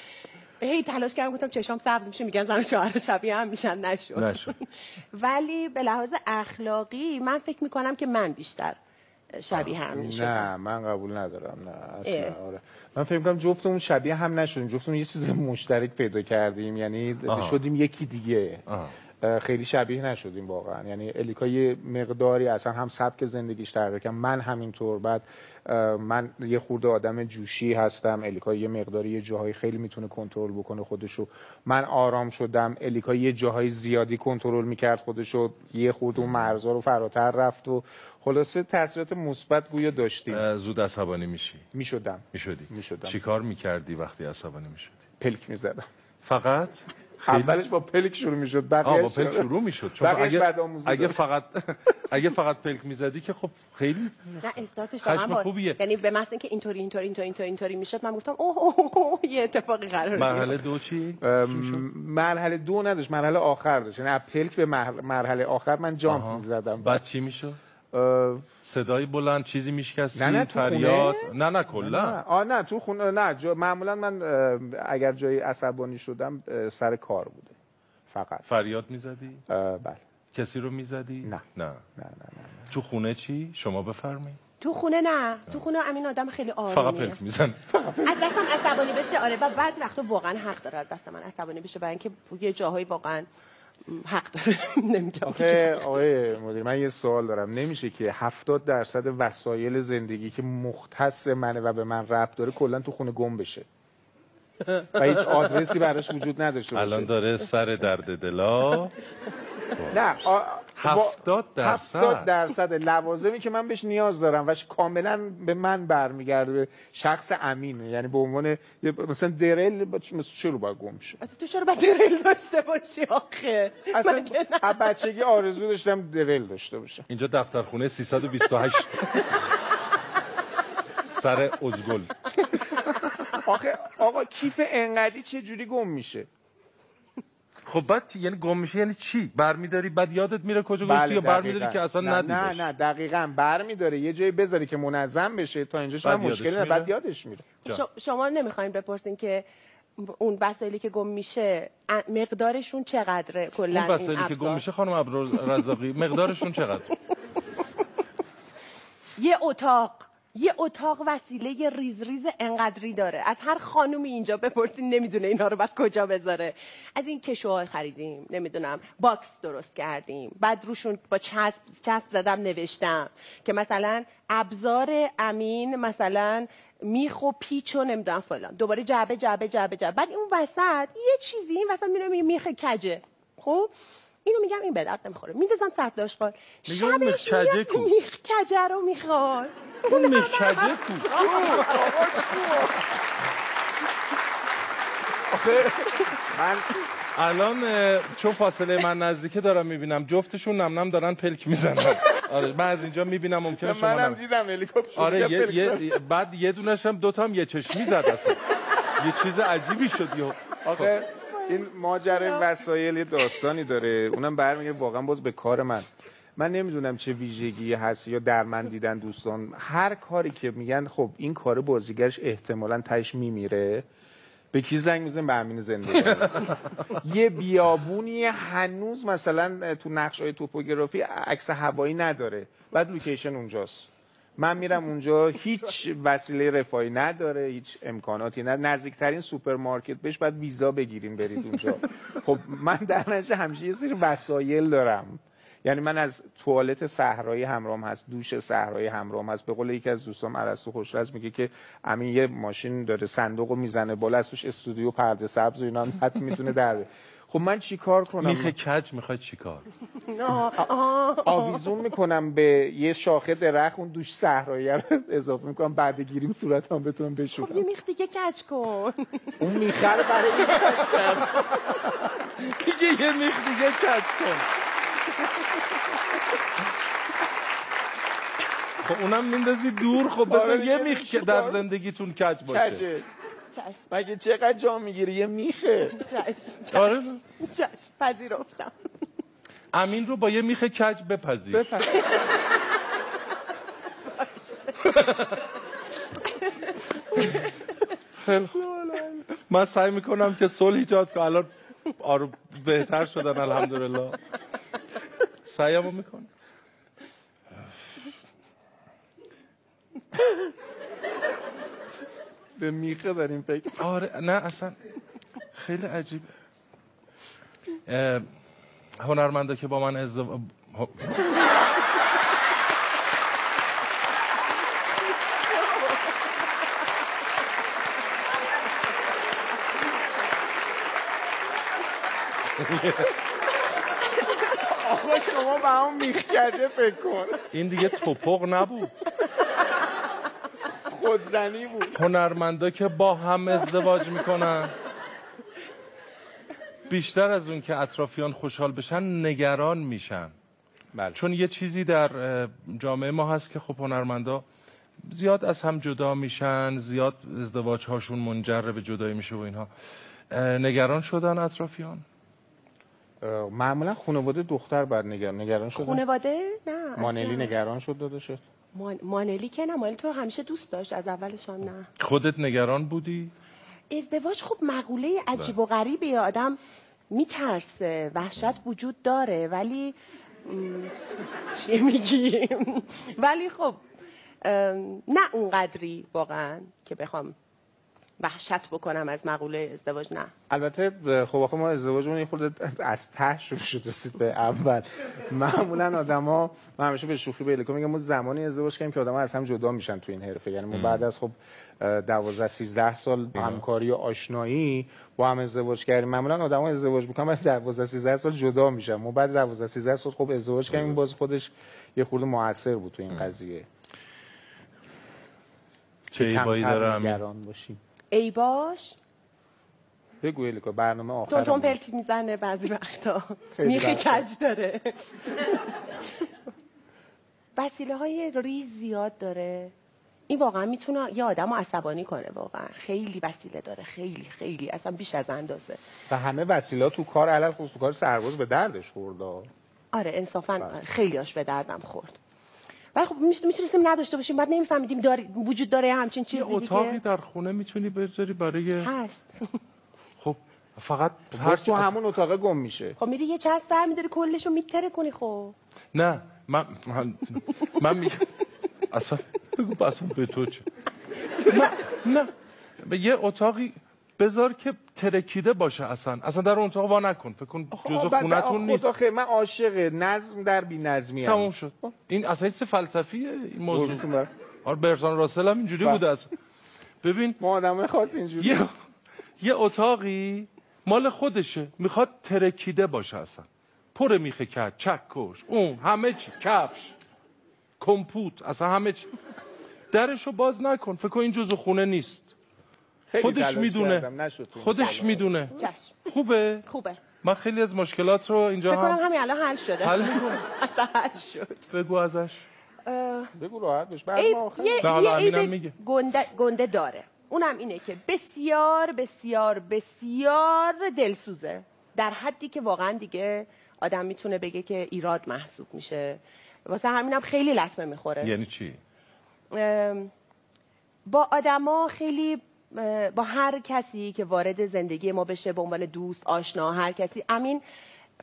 [SPEAKER 4] هی تلاش کردم گفتم چشام سبز میشه میگن زن شوهر شبیه هم میشن. نشد.
[SPEAKER 1] نشد.
[SPEAKER 4] ولی به لحاظ اخلاقی من فکر می‌کنم که من بیشتر شبیه هم می‌شدم.
[SPEAKER 5] نه من قبول ندارم نه اصلا
[SPEAKER 4] اه.
[SPEAKER 5] آره. من فکر کنم جفتمون شبیه هم نشدیم جفتمون یه چیز مشترک پیدا کردیم یعنی
[SPEAKER 1] آها.
[SPEAKER 5] شدیم یکی دیگه.
[SPEAKER 1] آه.
[SPEAKER 5] خیلی شبیه نشدیم واقعا. یعنی الیکا یه مقداری اصلا هم سبک زندگیش تغییر کرد. من همینطور بعد من یه خورده آدم جوشی هستم. الیکا یه مقداری یه جاهای خیلی می‌تونه کنترل بکنه خودشو. من آرام شدم. الیکا یه جاهای زیادی کنترل می‌کرد خودشو. یه خورده اون مرزا رو فراتر رفت و خلاصه تاثیرات مثبت گویا داشتیم.
[SPEAKER 1] زود عصبانی میشی.
[SPEAKER 5] می‌شدم.
[SPEAKER 1] می‌شدی.
[SPEAKER 5] می‌شدم.
[SPEAKER 1] چی کار می‌کردی وقتی عصبانی می‌شدی؟
[SPEAKER 5] پلک می‌زدم.
[SPEAKER 1] فقط؟
[SPEAKER 5] اولش با پلک شروع می‌شد.
[SPEAKER 1] آه با پلک شروع می‌شد. چون اگه
[SPEAKER 5] بعد
[SPEAKER 1] اگه. فقط اگه فقط پلک می‌زدی که خب خیلی
[SPEAKER 4] نه استارتش
[SPEAKER 1] خشم
[SPEAKER 4] واقعا.
[SPEAKER 1] خوبیه.
[SPEAKER 4] یعنی به مثل اینکه اینطوری اینطوری اینطوری اینطوری اینطوری می‌شد من گفتم اوه, اوه, اوه, اوه یه اتفاقی قراره
[SPEAKER 1] مرحله. دو چی؟
[SPEAKER 5] مرحله دو نداشت مرحله آخر داشت. یعنی از پلک به مر- مرحله آخر من جامپ. می‌زدم.
[SPEAKER 1] بعد چی می‌شد؟ صدای بلند چیزی میشکستی
[SPEAKER 5] نه، نه، تو؟
[SPEAKER 1] فریاد؟ نه نه
[SPEAKER 5] نه
[SPEAKER 1] کلا
[SPEAKER 5] آه نه تو خونه نه جا معمولا من اگر جایی عصبانی شدم سر کار بوده فقط.
[SPEAKER 1] فریاد می‌زدی؟
[SPEAKER 5] بله.
[SPEAKER 1] کسی رو می‌زدی؟
[SPEAKER 5] نه.
[SPEAKER 1] نه.
[SPEAKER 5] نه نه نه
[SPEAKER 1] تو خونه چی؟ شما بفرمایید.
[SPEAKER 4] تو خونه نه. تو خونه امین آدم خیلی آرومیه.
[SPEAKER 1] فقط پلک میزن
[SPEAKER 4] از دستم عصبانی بشه آره و بعضی وقتا واقعا حق داره از دست من عصبانی بشه برای اینکه یه جاهایی واقعا حق داره. نمیگم
[SPEAKER 5] آخه آقای مدیر من یه سوال دارم. نمیشه که 70 درصد وسایل زندگی که مختص منه و به من ربط داره کلا تو خونه گم بشه؟ و هیچ آدرسی براش وجود نداشته باشه.
[SPEAKER 1] الان داره سر درد دلا.
[SPEAKER 5] نه.
[SPEAKER 1] هفتاد درصد؟
[SPEAKER 5] هفتاد درصد لوازمی که من بهش نیاز دارم و ش- کاملا به من برمیگرده به شخص امین یعنی به عنوان مثلا درل با- مثل چرا باید گم شه؟
[SPEAKER 4] اصلا تو چرا باید دریل داشته باشی آخه؟
[SPEAKER 5] اصلا؟ از بچگی آرزو داشتم درل داشته باشم.
[SPEAKER 1] اینجا دفترخونه 328 سر ازگل.
[SPEAKER 5] آخه آقا کیف انقدی چه جوری گم میشه؟
[SPEAKER 1] خب بعد یعنی گم میشه یعنی چی؟ برمیداری بعد یادت میره کجا گذاشتی یا برمیداری. که اصلا
[SPEAKER 5] نه
[SPEAKER 1] ندیدش؟
[SPEAKER 5] نه نه دقیقا. برمیداره یه جایی بذاری که منظم بشه تا اینجاش هم مشکلی نه؟ بعد یادش میره.
[SPEAKER 4] ش- شما نمی‌خواین بپرسین که اون وسایلی که گم میشه مقدارشون چقدره کلا
[SPEAKER 1] اون وسایلی که گم میشه خانم عبدالرزاقی مقدارشون چقدر
[SPEAKER 4] یه اتاق. یه اتاق وسیله ریز ریز انقدری داره. از هر خانومی اینجا بپرسین نمی‌دونه اینا رو بعد کجا بذاره. از این کشوهای خریدیم نمی‌دونم box درست کردیم. بعد روشون با چسب چسب زدم نوشتم که مثلا ابزار امین مثلا میخ و پیچ و نمی‌دونم فلان. دوباره جعبه جعبه جعبه جعبه. بعد اون وسط یه چیزی این وسط میره میخ کجه. خب؟ اینو میگم این به درد نمی‌خوره. میندازم سطل آشغال شبش
[SPEAKER 1] کو؟
[SPEAKER 4] میخ کجه رو می‌خواد.
[SPEAKER 1] اون میخکجه کو
[SPEAKER 5] من
[SPEAKER 1] الان چون فاصله من نزدیکه دارم می‌بینم جفتشون نم نم دارن پلک می‌زنن. آره من از اینجا می‌بینم ممکنه شما
[SPEAKER 5] منم
[SPEAKER 1] نم.
[SPEAKER 5] دیدم هلیکوپتر
[SPEAKER 1] آره یه, یه بعد یه دونش هم دوتا هم یه چشمی زد اصلا. یه چیز عجیبی شد. یه
[SPEAKER 5] آخه این ماجرای وسایل یه داستانی داره. اونم برمیگه واقعا باز به کار من. من نمی‌دونم چه ویژگی هست یا در من دیدن دوستان. هر کاری که میگن خب این کار بازیگرش احتمالا تش میمیره. به کی زنگ می‌زنیم؟ به امین زندگی. یه بیابونی هنوز مثلا تو نقش های توپوگرافی عکس هوایی نداره. بعد لوکیشن اونجاست. من میرم اونجا هیچ وسیله رفاهی نداره هیچ امکاناتی نه نزدیکترین سوپرمارکت بهش باید ویزا بگیریم برید اونجا. خب من در نتیجه همیشه یه سری وسایل دارم. یعنی من از توالت صحرایی همراهم هست دوش صحرایی همراهم هست. به قول یکی از دوستام ارسطو خوش‌رزم میگه که امین یه ماشین داره صندوق رو می‌زنه بالا از توش استودیو پرده سبز و اینا حتی می‌تونه در. خب من چیکار کنم؟
[SPEAKER 1] میخ کج می‌خوای چیکار
[SPEAKER 5] آویزون می‌کنم به یه شاخه درخت اون دوش صحرایی رو اضافه می‌کنم بعد گیریم صورت هم بتونم
[SPEAKER 4] خب یه
[SPEAKER 5] بشورم
[SPEAKER 4] میخ دیگه کج کن.
[SPEAKER 5] اون میخه رو برای.
[SPEAKER 1] دیگه یه میخ دیگه کج کن. خب اونم میندازی دور خب
[SPEAKER 5] آره
[SPEAKER 1] بذار
[SPEAKER 5] دیگه
[SPEAKER 1] یه میخ که در. زندگیتون کج باشه.
[SPEAKER 5] کجه؟
[SPEAKER 4] چشم.
[SPEAKER 5] مگه چقدر جا می‌گیری؟ یه میخه.
[SPEAKER 4] چشم.
[SPEAKER 1] آره.
[SPEAKER 4] چشم. پذیرفتم.
[SPEAKER 1] امین رو با یه میخ کج بپذیر. خیلی خوب. من سعی می‌کنم که صلح ایجاد کنم. الان آرو بهتر شدن الحمدلله. سعیمو می‌کنم
[SPEAKER 5] به میخه داریم فکر.
[SPEAKER 1] آره نه اصلا خیلی عجیبه. اه، هنرمندا که با من ازدواج
[SPEAKER 5] آقا شما به همون میخ کجه فکر کن.
[SPEAKER 1] این دیگه توپق نبود.
[SPEAKER 5] خودزنی بود.
[SPEAKER 1] هنرمندا که با هم ازدواج می‌کنن. بیشتر از اون که اطرافیان خوشحال بشن نگران میشن.
[SPEAKER 5] بله.
[SPEAKER 1] چون یه چیزی در جامعه ما هست که خب هنرمندا زیاد از هم جدا میشن زیاد ازدواج هاشون منجر به جدایی میشه و اینها. نگران شدن اطرافیان.
[SPEAKER 5] معمولا خانواده دختر بر نگران نگران شدن
[SPEAKER 4] خانواده؟ نه
[SPEAKER 5] مانلی
[SPEAKER 4] اصلاً.
[SPEAKER 5] نگران شد داداشت
[SPEAKER 4] مان... مانلی که نه مانلی تو همیشه دوست داشت از اولشان نه.
[SPEAKER 1] خودت نگران بودی؟
[SPEAKER 4] ازدواج خب مقوله عجیب و غریبی آدم میترسه وحشت وجود داره ولی چی میگیم؟ ولی خب نه اونقدری واقعا که بخوام وحشت بکنم از مقوله ازدواج؟ نه.
[SPEAKER 5] البته خب آخه ما ازدواجمون یه خورده از ته شروع شد رسید به اول. معمولا آدما من همیشه به شوخی به الکو میگم ما زمانی ازدواج کردیم که آدما از هم جدا میشن تو این حرفه. یعنی ما بعد از خب 12 13 سال همکاری و آشنایی با هم ازدواج کردیم. معمولا آدما ازدواج می‌کنن بعد 12 13 سال جدا میشن. ما بعد 12 13 سال خب ازدواج کردیم باز خودش یه خورده موثر بود تو این قضیه.
[SPEAKER 1] چه ایبایی؟
[SPEAKER 5] نگران باشیم.
[SPEAKER 4] ای باش.
[SPEAKER 5] بگو الکو برنامه آخر
[SPEAKER 4] تون تون پلک می‌زنه بعضی وقتا.
[SPEAKER 5] خیلی
[SPEAKER 4] میخ
[SPEAKER 5] وقتا.
[SPEAKER 4] کج داره. وسیله های ریز زیاد داره. این واقعا می‌تونه یه آدم عصبانی کنه واقعا. خیلی وسیله داره. خیلی خیلی. اصلا بیش از اندازه.
[SPEAKER 5] و همه وسیلات تو کار علل خصوص کار سرباز به دردش خورده
[SPEAKER 4] آره انصافا خیلی هاش به دردم خورد. ولی خب می‌تونستیم نداشته باشیم بعد نمیفهمیدیم داری وجود داره همچین چیزی
[SPEAKER 1] اتاقی
[SPEAKER 4] دیگه
[SPEAKER 1] در خونه می‌تونی بذاری برای
[SPEAKER 4] هست.
[SPEAKER 1] خب فقط هر
[SPEAKER 5] باز تو همون اتاقه گم میشه.
[SPEAKER 4] خب میری یه چسب برمیداری کلشو میتره کنی خب.
[SPEAKER 1] نه من من, من میگم اصلا بگو اصلا به تو چه؟ من نه. به یه اتاقی بذار که ترکیده باشه اصلا. اصلا در اون وا نکن. فکر کن جزء خونتون
[SPEAKER 5] خدا
[SPEAKER 1] نیست.
[SPEAKER 5] خیر من عاشق نظم در بی نظمی
[SPEAKER 1] تموم شد. این اصلا هیچ فلسفیه این موضوع.
[SPEAKER 5] ما
[SPEAKER 1] آره برتان راسل هم اینجوری
[SPEAKER 5] بله.
[SPEAKER 1] بوده اصلا. ببین
[SPEAKER 5] آدم خاص اینجوری.
[SPEAKER 1] یه یه اتاقی مال خودشه. می‌خواد ترکیده باشه اصلا. پر میخه کرد. چکش اون همه چی. کفش. کمپوت. اصلا همه چی. درشو باز نکن. فکر کن این جزو خونه نیست.
[SPEAKER 5] خیلی
[SPEAKER 1] خودش می‌دونه. خودش. می‌دونه. خوبه؟
[SPEAKER 4] خوبه.
[SPEAKER 1] من خیلی از مشکلات رو اینجا
[SPEAKER 4] فکر کنم
[SPEAKER 1] هم
[SPEAKER 4] همین الان حل شده.
[SPEAKER 1] حل
[SPEAKER 4] حل شد.
[SPEAKER 1] بگو ازش.
[SPEAKER 5] بگو راحت باش بعد ما آخر
[SPEAKER 4] عیب
[SPEAKER 1] میگه.
[SPEAKER 4] گنده, گنده داره. اونم اینه که بسیار بسیار بسیار دلسوزه. در حدی که واقعا دیگه آدم می‌تونه بگه که ایراد محسوب میشه. واسه همینم خیلی لطمه می‌خوره.
[SPEAKER 1] یعنی چی؟
[SPEAKER 4] با آدما خیلی با هر کسی که وارد زندگی ما بشه به عنوان دوست آشنا هر کسی. امین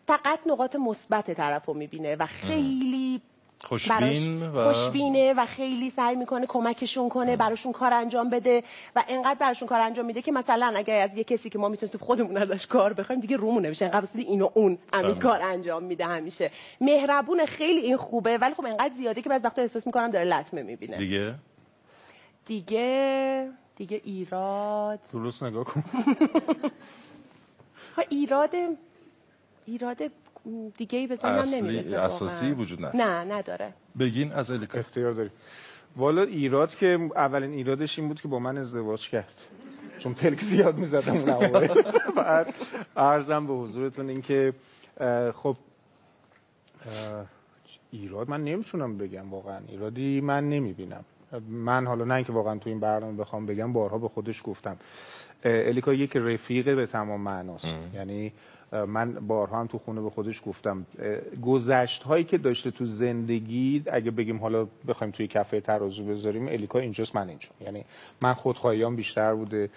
[SPEAKER 4] فقط نقاط مثبت طرف رو می‌بینه و خیلی
[SPEAKER 1] خوشبین و
[SPEAKER 4] خوشبینه و خیلی سعی می‌کنه کمکشون کنه براشون کار انجام بده و انقدر براشون کار انجام میده که مثلا اگر از یه کسی که ما می‌تونستیم خودمون ازش کار بخوایم دیگه رومون نمیشه. انقدر مثل این و اون همین. کار انجام میده همیشه. مهربون خیلی این خوبه ولی خب انقدر زیاده که بعضی وقتا احساس می‌کنم داره لطمه می‌بینه.
[SPEAKER 1] دیگه؟
[SPEAKER 4] دیگه دیگه ایراد.
[SPEAKER 5] درست نگاه کن.
[SPEAKER 4] ها ایراد ایراد دیگه ای به نمی‌رسه
[SPEAKER 1] اساسی. وجود نداره.
[SPEAKER 4] نه نداره.
[SPEAKER 1] بگین از الکا
[SPEAKER 5] اختیار داری. والا ایراد که اولین ایرادش این بود که با من ازدواج کرد. چون پلک زیاد می‌زدم اون اوایل. بعد ارزم به حضورتون این که اه، خب ایراد من نمی‌تونم بگم واقعا. ایرادی من نمی‌بینم. من حالا نه اینکه واقعا تو این برنامه بخوام بگم بارها به خودش گفتم. الیکا یک رفیقه به تمام معناست. یعنی من بارها هم تو خونه به خودش گفتم. گذشت هایی که داشته تو زندگی اگه بگیم حالا بخوایم توی کفه ترازو بذاریم الیکا اینجاست من اینجا. یعنی من خودخواهیام بیشتر بوده.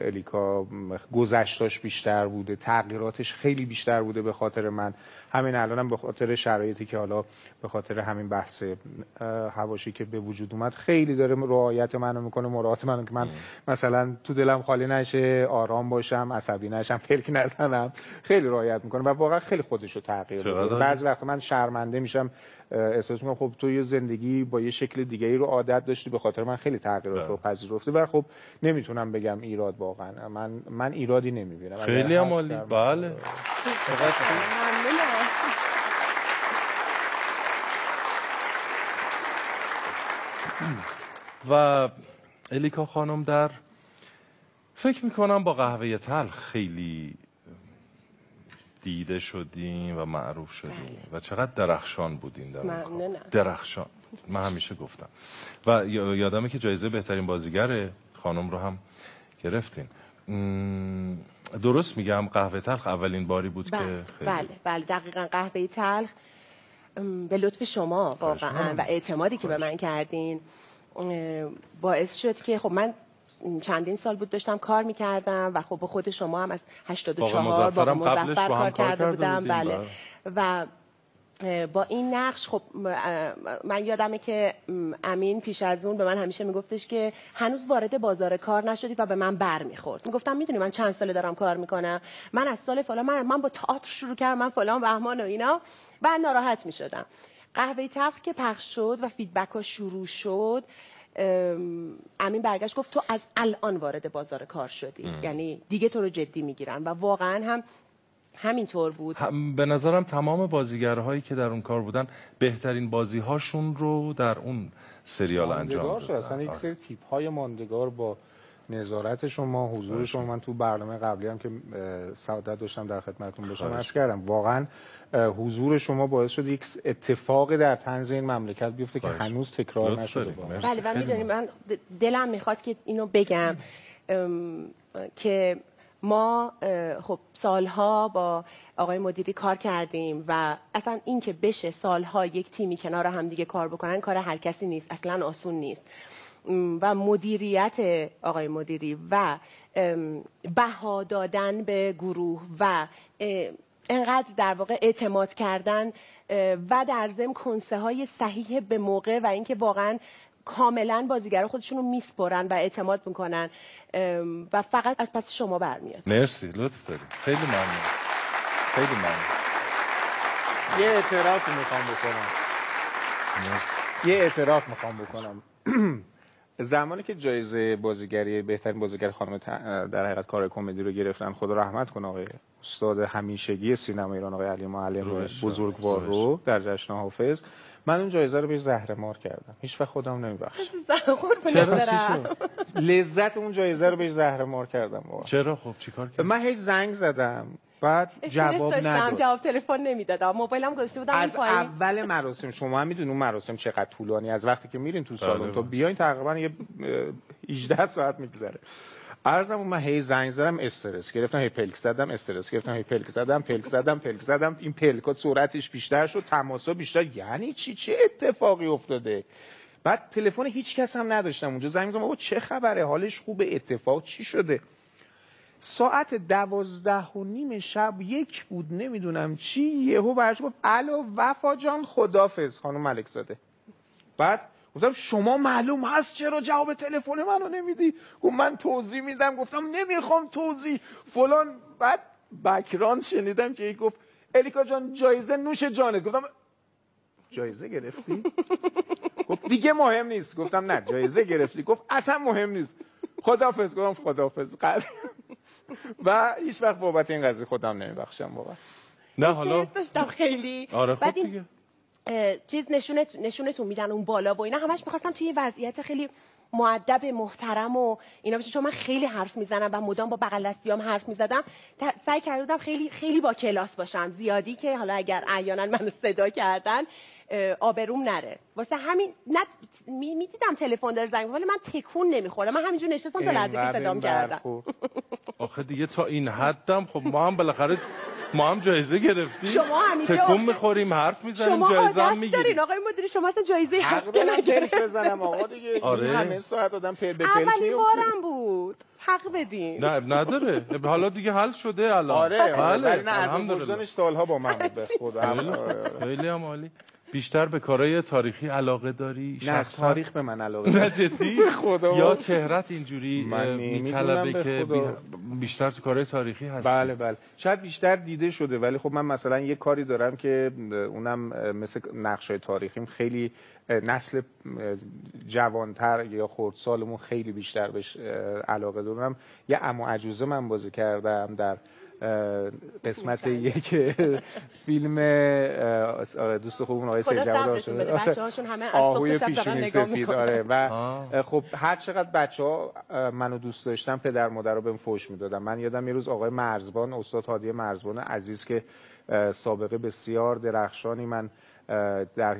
[SPEAKER 5] الیکا گذشتاش بیشتر بوده. تغییراتش خیلی بیشتر بوده به خاطر من. همین الانم به خاطر شرایطی که حالا به خاطر همین بحث هواشی که به وجود اومد خیلی داره رعایت منو می‌کنه مراعات منو که من مثلا تو دلم خالی نشه آرام باشم عصبی نشم پلک نزنم خیلی رعایت می‌کنه و واقعا خیلی خودش رو تغییر داده. بعضی وقت من شرمنده میشم احساس می‌کنم خب تو یه زندگی با یه شکل دیگه ای رو عادت داشتی به خاطر من خیلی تغییرات رو پذیرفته و خب نمی‌تونم بگم ایراد واقعا. من من ایرادی نمی‌بینم.
[SPEAKER 1] خیلی هم عالی. بله
[SPEAKER 4] ممنونم.
[SPEAKER 1] و الیکا خانم در فکر می‌کنم با قهوه تلخ خیلی دیده شدیم و معروف شدیم و چقدر درخشان بودین در اون کار.
[SPEAKER 4] ممنونم.
[SPEAKER 1] درخشان. من همیشه گفتم و یا- یادمه که جایزه بهترین بازیگر خانم رو هم گرفتین درست میگم قهوه تلخ اولین باری بود که
[SPEAKER 4] بله
[SPEAKER 1] خیلی
[SPEAKER 4] بله بله دقیقا قهوه تلخ به لطف شما واقعا. و اعتمادی که به من کردین باعث شد که خب من چندین سال بود داشتم کار می‌کردم و خب به خود شما هم از 84
[SPEAKER 1] باقی مظفرم
[SPEAKER 4] باقی
[SPEAKER 1] قبلش
[SPEAKER 4] مظفر
[SPEAKER 1] با هم
[SPEAKER 4] کار
[SPEAKER 1] کار
[SPEAKER 4] کرده بودم
[SPEAKER 1] بودیم،
[SPEAKER 4] بله. و با این نقش خب من یادمه که امین پیش از اون به من همیشه میگفتش که هنوز وارد بازار کار نشدی و به من بر می‌خورد. می‌گفتم می‌دونی من چند ساله دارم کار می‌کنم. من از سال فلان من, من با تئاتر شروع کردم من فلان بهمان و اینا. و ناراحت می‌شدم. قهوه تلخ که پخش شد و فیدبک ها شروع شد ام، امین برگشت گفت تو از الان وارد بازار کار شدی. یعنی دیگه تو رو جدی می‌گیرن. و واقعا هم همینطور بود
[SPEAKER 1] هم- به نظرم تمام بازیگرهایی که در اون کار بودن بهترین بازی هاشون رو در اون سریال انجام
[SPEAKER 5] شد اصلا
[SPEAKER 1] دادن
[SPEAKER 5] یک
[SPEAKER 1] آره.
[SPEAKER 5] سری تیپ های ماندگار با نظارت شما حضور شما من تو برنامه قبلی هم که سعادت داشتم در خدمتتون باشم. عرض کردم واقعا حضور شما باعث شد یک اتفاقی در طنز این مملکت بیفته که. هنوز تکرار نشده.
[SPEAKER 4] بله و می‌دونی. من دلم می‌خواد که اینو بگم ام، که ما خب سالها با آقای مدیری کار کردیم و اصلا این که بشه سالها یک تیمی کنار هم دیگه کار بکنن کار هر کسی نیست اصلا آسون نیست. و مدیریت آقای مدیری و بها دادن به گروه و انقدر در واقع اعتماد کردن و در ضمن کنسه های صحیح به موقع و اینکه واقعا کاملا بازیگرا خودشون رو میسپرن و اعتماد می‌کنن و فقط از پس شما برمیاد.
[SPEAKER 1] مرسی لطف دارید. خیلی ممنون. خیلی ممنون.
[SPEAKER 5] یه اعتراف می‌خوام بکنم.
[SPEAKER 1] مرسی.
[SPEAKER 5] یه اعتراف می‌خوام بکنم. زمانی که جایزه بازیگری بهترین بازیگر خانم در حقیقت کار کمدی رو گرفتن خدا رحمت کنه آقای استاد همیشگی سینما ایران آقای علی معلم بزرگوار رو در جشن حافظ. من اون جایزه رو بهش زهره مار کردم. هیچ وقت خودم نمیبخشم.
[SPEAKER 1] چرا؟
[SPEAKER 5] لذت اون جایزه رو بهش زهره مار کردم واقعا.
[SPEAKER 1] چرا؟ خب چیکار کرد
[SPEAKER 5] من هیچ زنگ زدم بعد جواب نداد.
[SPEAKER 4] جواب تلفن نمی‌دادم. موبایلم گذاشته بودم
[SPEAKER 5] از
[SPEAKER 4] اون پایین.
[SPEAKER 5] اول مراسم شما هم می‌دونید اون مراسم چقدر طولانی. از وقتی که میرین تو سالن
[SPEAKER 1] بله.
[SPEAKER 5] تا بیاین تقریبا یه اه، 18 ساعت میگذره. عرضم من هی زنگ زدم استرس گرفتم هی پلک زدم استرس گرفتم هی پلک زدم پلک زدم پلک زدم. این پلکات سرعتش بیشتر شد تماسا بیشتر. یعنی چی؟ چه اتفاقی افتاده؟ بعد تلفن هیچ کس هم نداشتم اونجا. زنگ زدم بابا چه خبره؟ حالش خوبه؟ اتفاق چی شده؟ ساعت دوازده و نیم شب یک بود نمی‌دونم چی یهو برش گفت الو وفا جان خدافز خانم ملک زاده. بعد گفتم شما معلوم هست چرا جواب تلفن منو نمیدی؟ گفت من توضیح میدم. گفتم نمی‌خوام توضیح. فلان. بعد بکراند شنیدم که یک گفت الیکا جان جایزه نوش جانت. گفتم جایزه گرفتی؟ گفت دیگه مهم نیست. گفتم نه جایزه گرفتی. گفت اصلا مهم نیست. خدافظ گفتم خدافظ قد و هیچ وقت بابت این قضیه خودم نمیبخشم واقعا.
[SPEAKER 1] نه حالا
[SPEAKER 4] داشتم خیلی.
[SPEAKER 1] آره خب
[SPEAKER 4] بعد این چیز نشونت نشونتون میدن اون بالا و اینا. همش می‌خواستم توی یه وضعیت خیلی معدب محترم و اینا بشه چون من خیلی حرف می‌زنم و مدام با بغل دستیام حرف می‌زدم سعی کرده بودم خیلی خیلی با کلاس باشم. زیادی که حالا اگر احیانا منو صدا کردن آبروم نره. واسه همین نه می- می‌دیدم تلفن داره زنگ ولی من تکون نمیخوردم من همینجور نشستم تا لحظه که صدام
[SPEAKER 5] برخورد.
[SPEAKER 1] آخه دیگه تا این حدم خب ما هم بالاخره ما هم جایزه گرفتیم.
[SPEAKER 4] شما همیشه
[SPEAKER 1] تکون می‌خوریم حرف می‌زنیم
[SPEAKER 4] شما
[SPEAKER 1] جایزه هم می‌گیریم
[SPEAKER 4] دارین آقای مدیری شما اصلا جایزه هست که.
[SPEAKER 5] پلک بزنم آقا دیگه.
[SPEAKER 1] آره.
[SPEAKER 5] همه ساعت آدم پل به پلک
[SPEAKER 4] اولین بارم بود. حق بدین.
[SPEAKER 1] نه نداره. حالا دیگه حل شده الان.
[SPEAKER 5] آره
[SPEAKER 1] بله
[SPEAKER 5] ولی نه از. وجدانش سالها با من بود به خدا. آره، آره.
[SPEAKER 1] خیلی هم عالی. بیشتر به کارهای تاریخی علاقه داری؟
[SPEAKER 5] نه
[SPEAKER 1] شخصا؟
[SPEAKER 5] تاریخ به من علاقه
[SPEAKER 1] نه. جدی؟
[SPEAKER 5] خدا.
[SPEAKER 1] یا چهرت اینجوری میطلبه
[SPEAKER 5] به
[SPEAKER 1] که بیشتر تو کارهای تاریخی هستی.
[SPEAKER 5] بله بله. شاید بیشتر دیده شده ولی خب من مثلا یه کاری دارم که اونم مثل نقشای تاریخیم خیلی نسل جوانتر یا خردسالمون خیلی بیشتر بهش علاقه دارم. یه اما عجوزه من بازی کردم در قسمت یک فیلم آره، دوست خوبمون آقای سید جواد آشنا-
[SPEAKER 4] بچه‌هاشون همه از
[SPEAKER 5] آهوی
[SPEAKER 4] صبح تا شب دارن
[SPEAKER 5] پیشونی
[SPEAKER 4] نگاه
[SPEAKER 5] سفید. آره. و. خب هر چقدر بچه ها منو دوست داشتن پدر مادر رو بهم فوش می‌دادن. من یادم یه روز آقای مرزبان استاد هادی مرزبان عزیز که سابقه بسیار درخشانی من در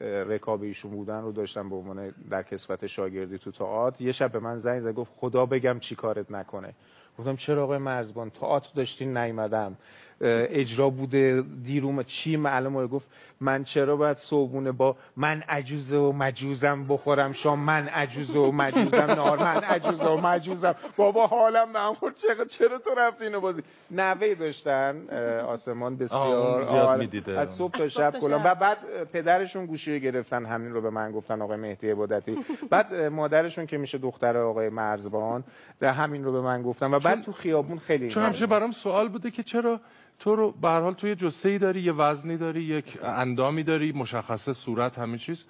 [SPEAKER 5] رکاب ایشون بودن رو داشتم به عنوان در کسوت شاگردی تو تئاتر. یه شب به من زنگ زد گفت خدا بگم چی کارت نکنه. گفتم چرا آقای مرزبان؟ تئاتر داشتین نیومدم. اجرا بوده دیروم چی؟ معلومه گفت من چرا باید صبحونه با من عجوزه و مجوزم بخورم؟ شام من عجوزه و مجوزم نهار من عجوزه و مجوزم. بابا حالم به هم خورد چرا چرا تو رفتی اینو بازی؟ نوه داشتن آسمان بسیار
[SPEAKER 1] آه،.
[SPEAKER 5] از صبح تا شب کلا. و بعد پدرشون گوشی رو گرفتن همین رو به من گفتن آقای مهدی عبادتی. بعد مادرشون که میشه دختر آقای مرزبان همین رو به من گفتن. و بعد تو خیابون خیلی
[SPEAKER 1] چون همیشه برام سوال بوده که چرا تو رو به هر حال تو یه جسه ای داری یه وزنی داری یک اندامی داری مشخصه صورت همه چیز.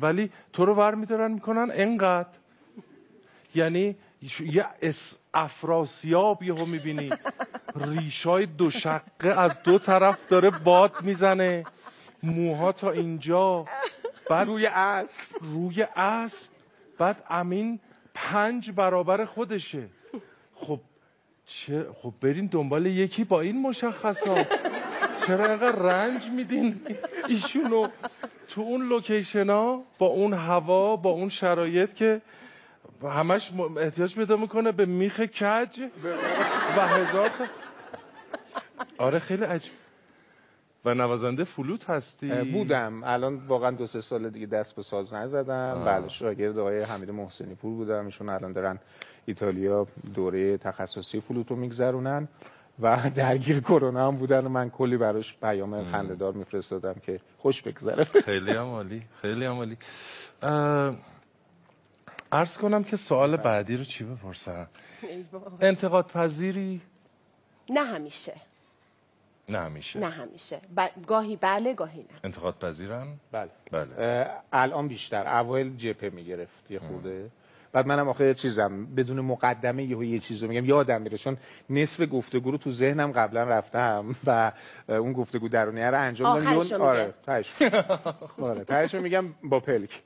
[SPEAKER 1] ولی تو رو ور میدارن می‌کنن انقدر. یعنی یه اس افراسیاب یهو می‌بینی. ریشای دو شقه از دو طرف داره باد می‌زنه. موها تا اینجا. بعد
[SPEAKER 5] روی اسب.
[SPEAKER 1] روی اسب. بعد امین پنج برابر خودشه. خب چه؟ خب برین دنبال یکی با این مشخصات. چرا اینقدر رنج میدین؟ ایشونو تو اون لوکیشن ها با اون هوا با اون شرایط که همش احتیاج پیدا می‌کنه به میخ کج و هزار آره خیلی عجیب. و نوازنده فلوت هستی.
[SPEAKER 5] بودم. الان واقعا دو سه سال دیگه دست به ساز نزدم. بله شاگرد آقای حمید محسنی پور بودم. ایشون الان دارن ایتالیا دوره تخصصی فلوت رو میگذرونن و درگیر کرونا هم بودن و من کلی براش پیام خنده‌دار میفرستادم که خوش بگذره.
[SPEAKER 1] خیلی هم عالی خیلی هم عالی. عرض کنم که سوال بعدی رو چی بپرسم؟ انتقاد پذیری
[SPEAKER 4] نه همیشه.
[SPEAKER 1] نه همیشه.
[SPEAKER 4] نه همیشه. ب... گاهی بله گاهی نه.
[SPEAKER 1] انتقاد پذیرن
[SPEAKER 5] بله.
[SPEAKER 1] بله
[SPEAKER 5] الان بیشتر. اوایل جپه می‌گرفت یه خورده. بعد منم آخه یه چیزم بدون مقدمه یهو یه چیز رو میگم یادم میره چون نصف گفتگو رو تو ذهنم قبلا رفتم و اون گفتگو درونیه رو انجام دادم. آره تهش آره رو میگم با پلک.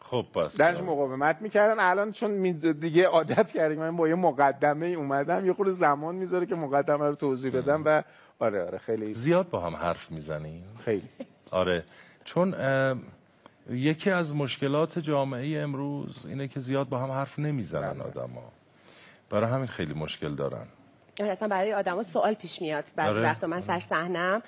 [SPEAKER 1] خب پس.
[SPEAKER 5] درش مقاومت می‌کردن. الان چون دیگه عادت کردیم من با یه مقدمه اومدم یه خورده زمان می‌ذاره که مقدمه رو توضیح بدم و آره آره خیلی
[SPEAKER 1] زیاد با هم حرف می‌زنیم.
[SPEAKER 5] خیلی.
[SPEAKER 1] آره چون اه، یکی از مشکلات جامعه امروز اینه که زیاد با هم حرف نمی‌زنن آدما. برای همین خیلی مشکل دارن.
[SPEAKER 4] آره، اصلا برای آدما سوال پیش میاد بعضی
[SPEAKER 1] آره.
[SPEAKER 4] وقتا. من سر صحنم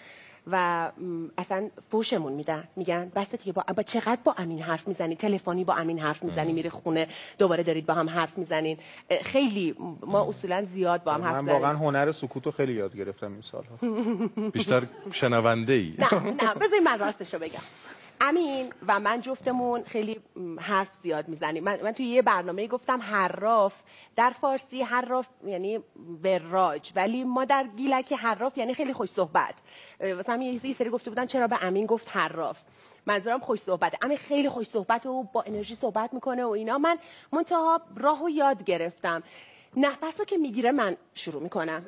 [SPEAKER 4] و اصلا فوشمون میدن. میگن بس دیگه با, با چقدر با امین حرف می‌زنی؟ تلفنی با امین حرف می‌زنی میری خونه دوباره دارید با هم حرف می‌زنین. خیلی ما اصولا زیاد با هم حرف
[SPEAKER 5] من
[SPEAKER 4] می‌زنیم
[SPEAKER 5] واقعا هنر سکوت رو خیلی یاد گرفتم این سالها.
[SPEAKER 1] بیشتر شنونده ای.
[SPEAKER 4] نه نه بذارید من راستش رو بگم. امین و من جفتمون خیلی حرف زیاد می‌زنیم. من, من توی یه برنامه گفتم حراف در فارسی حراف یعنی وراج ولی ما در گیلک حراف یعنی خیلی خوش صحبت. واسه همین یه سری گفته بودن چرا به امین گفت حراف. منظورم خوش صحبته امین خیلی خوش صحبت و با انرژی صحبت می‌کنه و اینا. من منتها راه و یاد گرفتم. نفس رو که می‌گیره من شروع می‌کنم.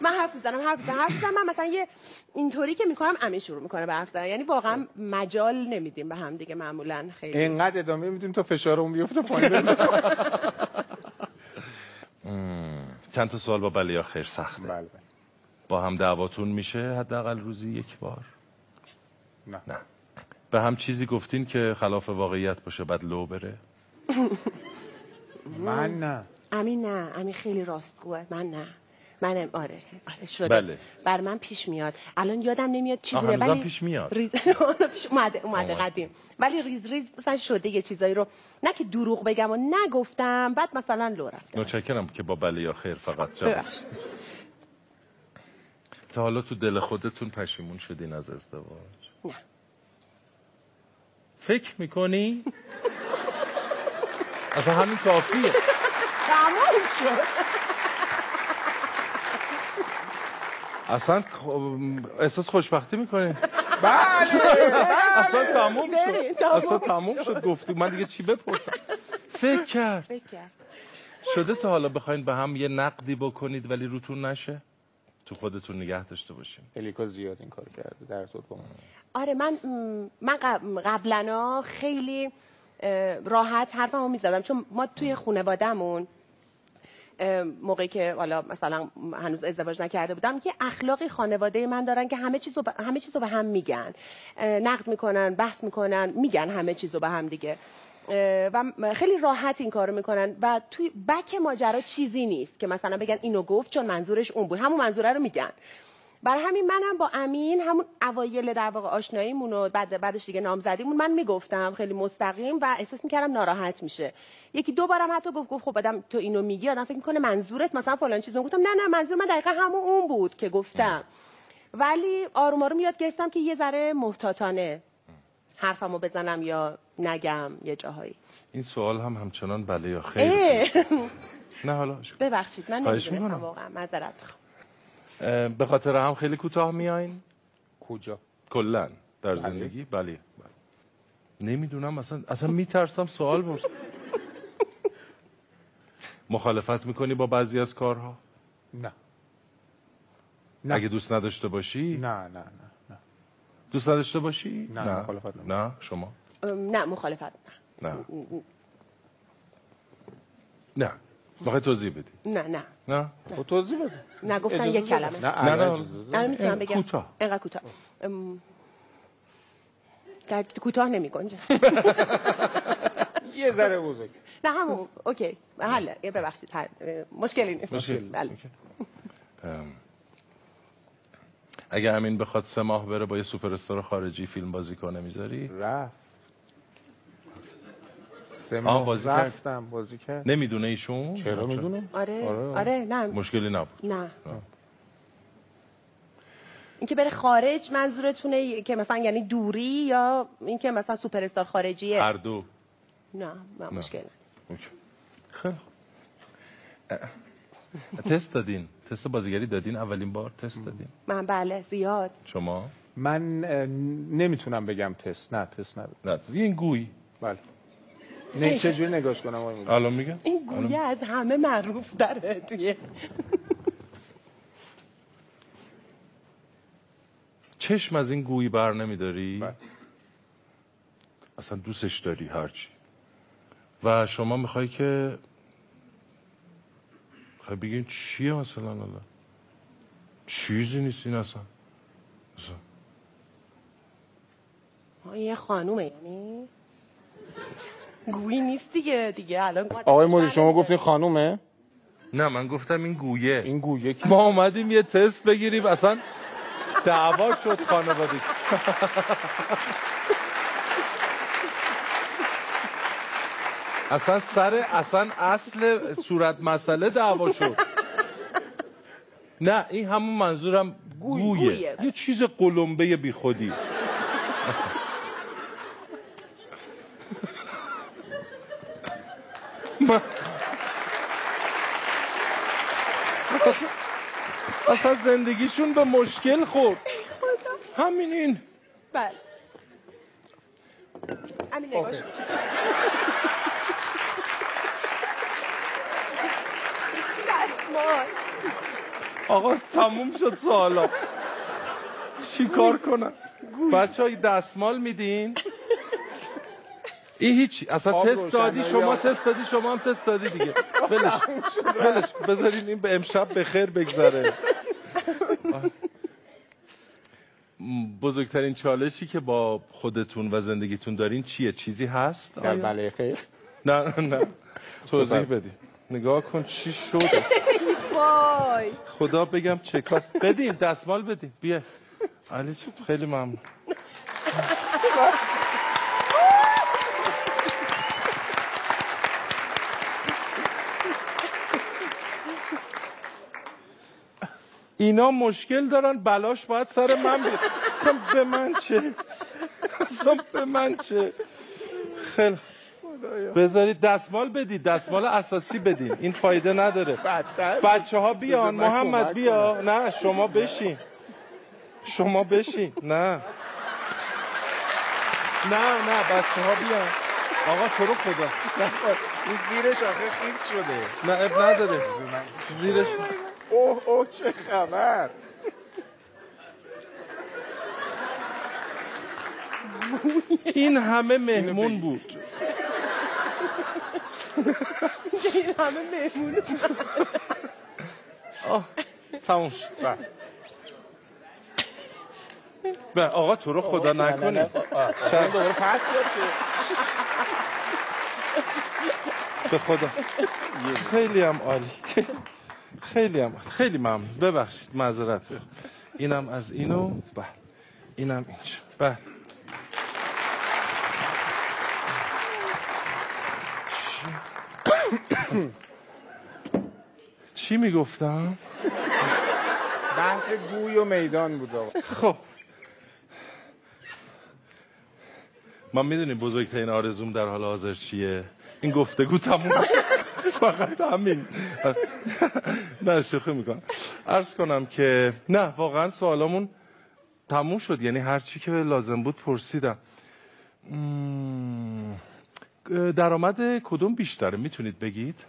[SPEAKER 4] من حرف می‌زنم. حرف می‌زنم حرف می‌زنم من مثلا یه اینطوری که می‌کنم امین شروع می‌کنه به حرف زدن. یعنی واقعا مجال نمیدیم به هم دیگه معمولا خیلی.
[SPEAKER 5] اینقدر ادامه میدیم تا فشارمون بیفته پایین.
[SPEAKER 1] چند تا سوال با بله یا خیر سخته.
[SPEAKER 5] بله.
[SPEAKER 1] با هم دعواتون میشه حداقل روزی یک بار؟
[SPEAKER 5] نه.
[SPEAKER 1] نه. به هم چیزی گفتین که خلاف واقعیت باشه بعد لو بره؟
[SPEAKER 5] من نه.
[SPEAKER 4] امین نه. امین خیلی راستگوه. من نه. من آره. آره شده.
[SPEAKER 1] بله.
[SPEAKER 4] بر من پیش میاد. الان یادم نمیاد چی بوده. ولی
[SPEAKER 1] پیش میاد.
[SPEAKER 4] ریز پیش اومده اومده. قدیم. ولی ریز ریز مثلا شده یه چیزایی رو. نه که دروغ بگم و نگفتم بعد مثلا لو رفتم.
[SPEAKER 1] متشکرم که با بله یا خیر فقط جواب. تا حالا تو دل خودتون پشیمون شدین از ازدواج؟
[SPEAKER 4] نه.
[SPEAKER 1] فکر می‌کنی؟ اصلا همین کافیه.
[SPEAKER 4] تمام شد.
[SPEAKER 1] اصلا احساس خوشبختی می‌کنی؟
[SPEAKER 5] بله.
[SPEAKER 1] اصلا تموم شد. اصلا تموم شد. گفتی. من دیگه چی بپرسم؟ فکر کرد.
[SPEAKER 4] فکر کرد.
[SPEAKER 1] شده تا حالا بخواین به هم یه نقدی بکنید ولی روتون نشه؟ تو خودتون نگه داشته باشین.
[SPEAKER 5] الیکا زیاد این کار کرده. در طول با من
[SPEAKER 4] آره من من قب- قبلا خیلی راحت حرفمو می‌زدم. چون ما توی خانوادهمون موقعی که حالا مثلا هنوز ازدواج نکرده بودم یه اخلاقی خانواده من دارن که همه چیزو به همه چیزو به هم میگن. نقد می‌کنن بحث می‌کنن میگن همه چیزو به هم دیگه. و خیلی راحت این کارو می‌کنن و توی بک ماجرا چیزی نیست که مثلا بگن اینو گفت چون منظورش اون بود. همون منظوره رو میگن. برای همین منم با امین همون اوایل در واقع آشناییمون و بعد بعدش دیگه نامزدیمون من می‌گفتم خیلی مستقیم و احساس می‌کردم ناراحت میشه. یکی دو بارم حتی گفت گفت خب آدم تو اینو میگی آدم فکر می‌کنه منظورت مثلا فلان چیز. گفتم نه نه منظور من دقیقا همون اون بود که گفتم. ولی آروم آروم یاد گرفتم که یه ذره محتاطانه حرفمو بزنم یا نگم یه جاهایی.
[SPEAKER 1] این سوال هم همچنان بله یا خیر؟ نه حالا
[SPEAKER 4] ببخشید من نمی‌دونستم. واقعا معذرت
[SPEAKER 1] به خاطر هم خیلی کوتاه میاین؟
[SPEAKER 5] کجا؟
[SPEAKER 1] کلا در زندگی؟ بله, بله. نمی‌دونم اصلا اصلا میترسم سوال برس مخالفت می‌کنی با بعضی از کارها؟
[SPEAKER 5] نه. نه.
[SPEAKER 1] اگه دوست نداشته باشی؟
[SPEAKER 5] نه نه نه نه.
[SPEAKER 1] دوست نداشته باشی؟
[SPEAKER 5] نه، مخالفت.
[SPEAKER 1] نه؟ شما؟
[SPEAKER 4] نه مخالفت نه.
[SPEAKER 1] نه. نه. بخوای توضیح بدی؟
[SPEAKER 4] نه نه.
[SPEAKER 1] نه؟
[SPEAKER 5] خب توضیح بده. اجازه
[SPEAKER 4] یه
[SPEAKER 5] بده.
[SPEAKER 4] کلمه.
[SPEAKER 5] نه
[SPEAKER 1] نه،
[SPEAKER 5] الان
[SPEAKER 1] نه.
[SPEAKER 4] می‌تونم بگم.
[SPEAKER 1] کوتاه.
[SPEAKER 4] اینقدر کوتاه. در کوتاه نمی گنجه
[SPEAKER 5] یه ذره بزرگ.
[SPEAKER 4] نه همون. اوکی. یه ببخشید. حل. مشکلی نیست.
[SPEAKER 1] مشکل.
[SPEAKER 4] بله.
[SPEAKER 1] ام. اگه همین بخواد سه ماه بره با یه سوپر استار خارجی فیلم بازی کنه می‌ذاری؟
[SPEAKER 5] رفت. سه
[SPEAKER 1] آه،
[SPEAKER 5] ماه
[SPEAKER 1] بازی کرد.
[SPEAKER 5] رفتم بازی کرد.
[SPEAKER 1] نمی‌دونه ایشون؟
[SPEAKER 5] چرا می‌دونه؟
[SPEAKER 4] آره آره. نه.
[SPEAKER 1] مشکلی نبود.
[SPEAKER 4] نه. اینکه بره خارج منظورتونه که مثلا یعنی دوری یا اینکه مثلا سوپر استار خارجیه؟
[SPEAKER 1] هر دو.
[SPEAKER 4] نه نه مشکل نه.
[SPEAKER 1] خیلی. تست دادین. تست بازیگری دادین؟ اولین بار تست دادین؟
[SPEAKER 4] من بله زیاد.
[SPEAKER 1] شما؟
[SPEAKER 5] من نمی‌تونم بگم تست. نه تست نداره
[SPEAKER 1] نه این گوی
[SPEAKER 5] بله. نه چجوری نگاش کنم؟ آقای مدیر؟
[SPEAKER 1] الان میگم
[SPEAKER 4] این گویه از همه معروف داره توی
[SPEAKER 1] چشم از این گویی بر نمیداری؟
[SPEAKER 5] بله.
[SPEAKER 1] اصلا دوستش داری هرچی. و شما می‌خوای که خواهی بگین چیه مثلا حالا چیزی نیست این اصلا. اصلا.
[SPEAKER 4] آه، یه خانومه یعنی؟ گویی نیست دیگه دیگه الان
[SPEAKER 5] آقای مدیر شما گفتین خانومه؟
[SPEAKER 1] نه من گفتم این گویه.
[SPEAKER 5] این گویه کی؟
[SPEAKER 1] ما اومدیم یه تست بگیریم اصلا دعوا شد خانواده. اصلا سر اصلا اصل صورت مسئله دعوا شد. نه این همون منظورم گویه,
[SPEAKER 4] گویه.
[SPEAKER 1] یه چیز قلمبه بی خودی من- اصلا- زندگیشون به مشکل خورد. همین این.
[SPEAKER 4] بله. همین نگاش. دستمال.
[SPEAKER 1] آقا تموم شد سوالا. چی کار کنم؟ بچه های دستمال میدین؟ این هیچی اصلا
[SPEAKER 5] آب
[SPEAKER 1] تست دادی شما. تست دادی شما هم تست دادی دیگه. بلش بلش بذارین این به امشب به خیر بگذره. بزرگترین چالشی که با خودتون و زندگیتون دارین چیه؟ چیزی هست؟
[SPEAKER 5] در؟ بله خیر.
[SPEAKER 1] نه نه توضیح بدی نگاه کن چی شد. خدا بگم چه کار بدیم دستمال بدیم بیا. علی خیلی ممنون. اینا مشکل دارن بلاش باید سر من بیاد. اصلا به من چه؟ اصلا به من چه؟ خیلی بذارید دستمال بدید دستمال اساسی بدین. این فایده نداره. بچه ها بیان محمد بیا. نه شما بشین. شما بشین. نه. نه نه بچه ها بیان آقا تو رو خدا.
[SPEAKER 5] این زیرش آخه خیس شده.
[SPEAKER 1] نه اب نداره. زیرش
[SPEAKER 5] اوه اوه چه خبر؟
[SPEAKER 1] این همه مهمون بود.
[SPEAKER 4] این همه مهمون
[SPEAKER 1] آه تموم شد.
[SPEAKER 5] بله.
[SPEAKER 1] به آقا تو رو خدا نکنی.
[SPEAKER 5] شاید دوباره پس داد که
[SPEAKER 1] به خدا. خیلی هم عالی. خیلی هم. خیلی ممنون. ببخشید معذرت اینم از اینو. بله. اینم اینجا. بله. چی- چی می‌گفتم؟
[SPEAKER 5] بحث گوی و میدان بود آقا.
[SPEAKER 1] خب. من می‌دونی بزرگترین آرزوم در حال حاضر چیه؟ این گفتگو تموم شد. فقط همین. نه شوخی می‌کنم. عرض کنم که نه واقعا سوالامون تموم شد. یعنی هر چی که لازم بود پرسیدم. درآمد کدوم بیشتره؟ می‌تونید بگید؟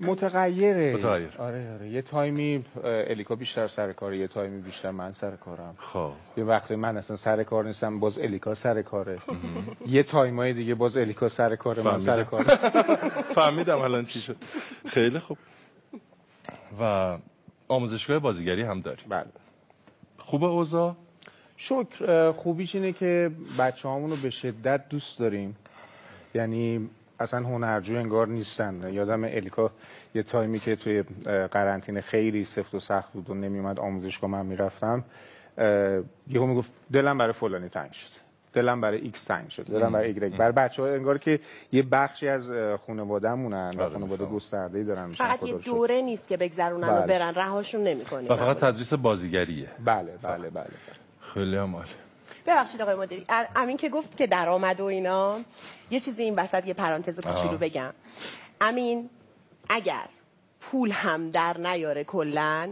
[SPEAKER 5] متغیره.
[SPEAKER 1] متغیر.
[SPEAKER 5] آره آره. یه تایمی الیکا بیشتر سر کاره یه تایمی بیشتر من سر کارم.
[SPEAKER 1] خب.
[SPEAKER 5] یه وقتی من اصلا سر کار نیستم باز الیکا سر کاره. یه تایمای دیگه باز الیکا سر کاره من سر. کاره
[SPEAKER 1] فهمیدم الان چی شد. خیلی خوب. و آموزشگاه بازیگری هم داری.
[SPEAKER 5] بله.
[SPEAKER 1] خوبه اوضاع؟
[SPEAKER 5] شکر. خوبیش اینه که بچه رو به شدت دوست داریم. یعنی اصلا هنرجو انگار نیستن. یادم الیکا یه تایمی که توی قرنطینه خیلی سفت و سخت بود و نمیومد آموزشگاه من می‌رفتم یهو می‌گفت دلم برای فلانی تنگ شد. دلم برای ایکس تنگ شد. دلم برای ایگرگ برای بچه ها انگار که یه بخشی از خانوادهمونن و
[SPEAKER 1] آره،
[SPEAKER 5] خانواده
[SPEAKER 1] می‌فهمم.
[SPEAKER 5] گسترده دارن میشن
[SPEAKER 4] فقط یه. دوره نیست که بگذرونن و
[SPEAKER 5] بله.
[SPEAKER 4] برن رهاشون نمی‌کنیم.
[SPEAKER 1] و فقط تدریس بازیگریه.
[SPEAKER 5] بله بله بله.
[SPEAKER 1] خیلی هم عالی.
[SPEAKER 4] ببخشید آقای مدیری. امین که گفت که درآمد و اینا. یه چیزی این وسط یه پرانتز کوچولو. بگم. امین اگر پول هم در نیاره کلا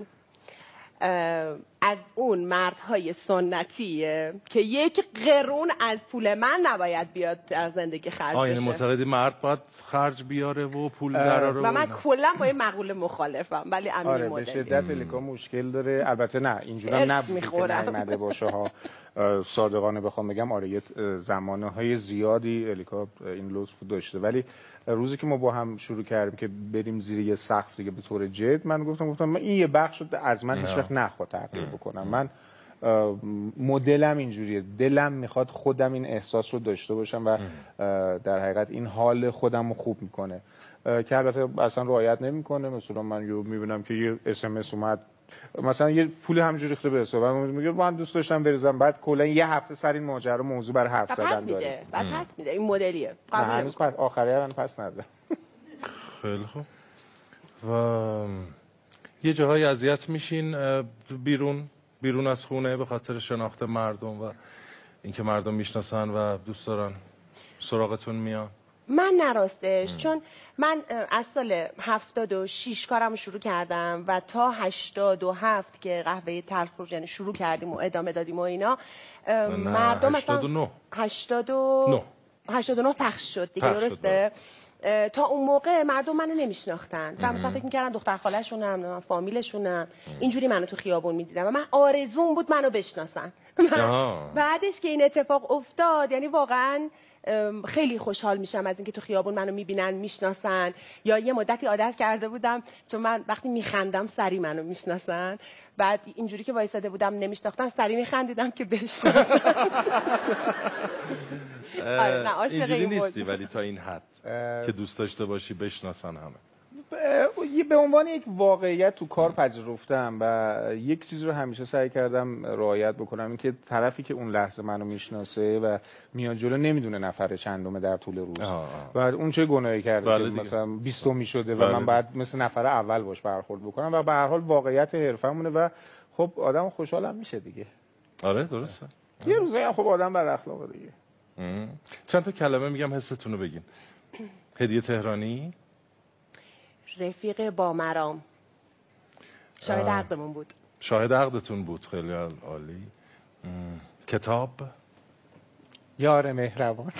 [SPEAKER 4] از اون مردهای سنتیه که یک قرون از پول من نباید بیاد در زندگی خرج
[SPEAKER 1] یعنی
[SPEAKER 4] بشه.
[SPEAKER 1] معتقدی مرد باید خرج بیاره و پول دراره
[SPEAKER 4] و من. کلا با این مقوله مخالفم ولی امین
[SPEAKER 5] آره به شدت الیکا مشکل داره. البته نه اینجوری
[SPEAKER 4] می‌خورم.
[SPEAKER 5] نیامده باشه ها صادقانه بخوام بگم آره یه زمانه های زیادی الیکا این لطف داشته. ولی روزی که ما با هم شروع کردیم که بریم زیر یه سقف دیگه به طور جد من گفتم گفتم من این یه بخش از من هیچ وقت نخواد تغییر بکنم. من مدلم اینجوریه. دلم می‌خواد خودم این احساس رو داشته باشم و در حقیقت این حال خودم رو خوب می‌کنه. که البته اصلا رعایت نمی‌کنه. مثلا من یه می‌بینم که یه اس اومد مثلا یه پول همجوری ریخته به حساب. من میگه من دوست داشتم بریزم. بعد کلا یه هفته سر این ماجرا موضوع برای حرف زدن
[SPEAKER 4] میده.
[SPEAKER 5] داریم.
[SPEAKER 4] و پس میده. این مدلیه.
[SPEAKER 5] هنوز پس آخره هم پس نده.
[SPEAKER 1] خیلی خوب. و یه جاهای اذیت میشین بیرون بیرون از خونه به خاطر شناخت مردم و اینکه مردم می‌شناسن و دوست دارن سراغتون میان.
[SPEAKER 4] من نراستش چون من از سال 76 کارم رو شروع کردم و تا 87 که قهوه تلخ رو یعنی شروع کردیم و ادامه دادیم و اینا مردم مثلا
[SPEAKER 1] 89.
[SPEAKER 4] 89 89 پخش شد دیگه
[SPEAKER 1] پخش
[SPEAKER 4] درسته؟ اه، تا اون موقع مردم منو نمیشناختن. و مثلا فکر می‌کردن دختر خاله‌شونم فامیلشونم. اینجوری منو تو خیابون می‌دیدم و من آرزوم بود منو بشناسن. بعدش که این اتفاق افتاد یعنی واقعا خیلی خوشحال میشم از اینکه تو خیابون منو می‌بینن می‌شناسن. یا یه مدتی عادت کرده بودم چون من وقتی میخندم سری منو می‌شناسن. بعد اینجوری که وایساده بودم نمیشناختن سری میخندیدم که بشناسن. آره، نه، عاشق
[SPEAKER 1] اینجوری
[SPEAKER 4] این
[SPEAKER 1] نیستی. ولی تا این حد که دوست داشته باشی بشناسن همه.
[SPEAKER 5] به عنوان یک واقعیت تو کار پذیرفتم و یک چیز رو همیشه سعی کردم رعایت بکنم اینکه طرفی که اون لحظه منو می‌شناسه و میاد جلو نمی‌دونه نفر چندمه در طول روز
[SPEAKER 1] آه، آه.
[SPEAKER 5] و اون چه گناهی کرده
[SPEAKER 1] بله.
[SPEAKER 5] مثلا بیستمی شده و
[SPEAKER 1] بله
[SPEAKER 5] من. باید مثل نفر اول باش برخورد بکنم و به هر حال واقعیت حرفمونه و خب آدم خوشحالم میشه دیگه
[SPEAKER 1] آره درسته
[SPEAKER 5] یه روزایی هم خب آدم بر اخلاقه دیگه
[SPEAKER 1] ام. چند تا کلمه میگم حستون رو بگین هدیه تهرانی
[SPEAKER 4] رفیق با مرام شاهد عقدمون بود.
[SPEAKER 1] شاهد عقدتون بود. خیلی عالی. ام. کتاب؟
[SPEAKER 5] یار مهربان.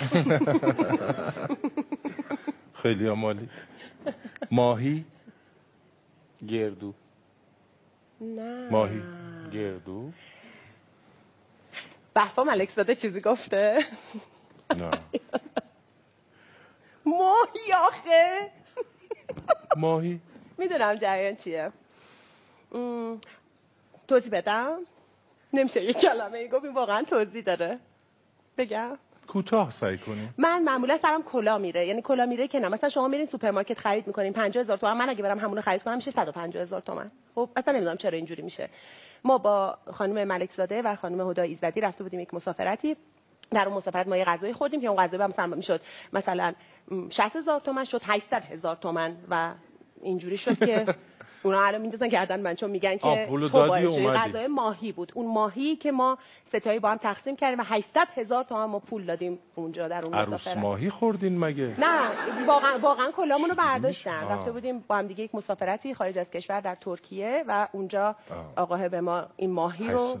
[SPEAKER 1] خیلی عمالی ماهی؟
[SPEAKER 5] گردو.
[SPEAKER 4] نه.
[SPEAKER 1] ماهی.
[SPEAKER 5] گردو.
[SPEAKER 4] بحفا ملک زاده چیزی گفته.
[SPEAKER 1] نه.
[SPEAKER 4] ماهی آخه.
[SPEAKER 1] ماهی.
[SPEAKER 4] می‌دونم جریان چیه. توضیح بدم؟ نمیشه یه کلمه ای گفت این واقعا توضیح داره بگم.
[SPEAKER 1] کوتاه سعی کنیم
[SPEAKER 4] من معمولا سرم کلا میره. یعنی کلا میره که نه. مثلا شما میرین سوپرمارکت خرید می‌کنین 50000 تومان من اگه برم همونو خرید کنم میشه 150000 تومان خب اصلا نمی‌دونم چرا اینجوری میشه. ما با خانم ملک زاده و خانم هدا ایزدی رفته بودیم یک مسافرتی. در اون مسافرت ما یه غذایی خوردیم که اون غذا مثلا می‌شد. مثلا 60000 تومان شد 800000 تومان و اینجوری شد که اونا الان میندازن گردن من چون میگن که تو. غذای ماهی بود. اون ماهی که ما ستایی با هم تقسیم کردیم و 800 هزار تومان ما پول دادیم اونجا در اون
[SPEAKER 1] عروس
[SPEAKER 4] مسافرت.
[SPEAKER 1] ماهی خوردین مگه؟
[SPEAKER 4] نه واقعا واقعا کلامون رو برداشتن.
[SPEAKER 1] آه.
[SPEAKER 4] رفته بودیم با هم دیگه یک مسافرتی خارج از کشور در ترکیه و اونجا آقاه به ما این ماهی رو.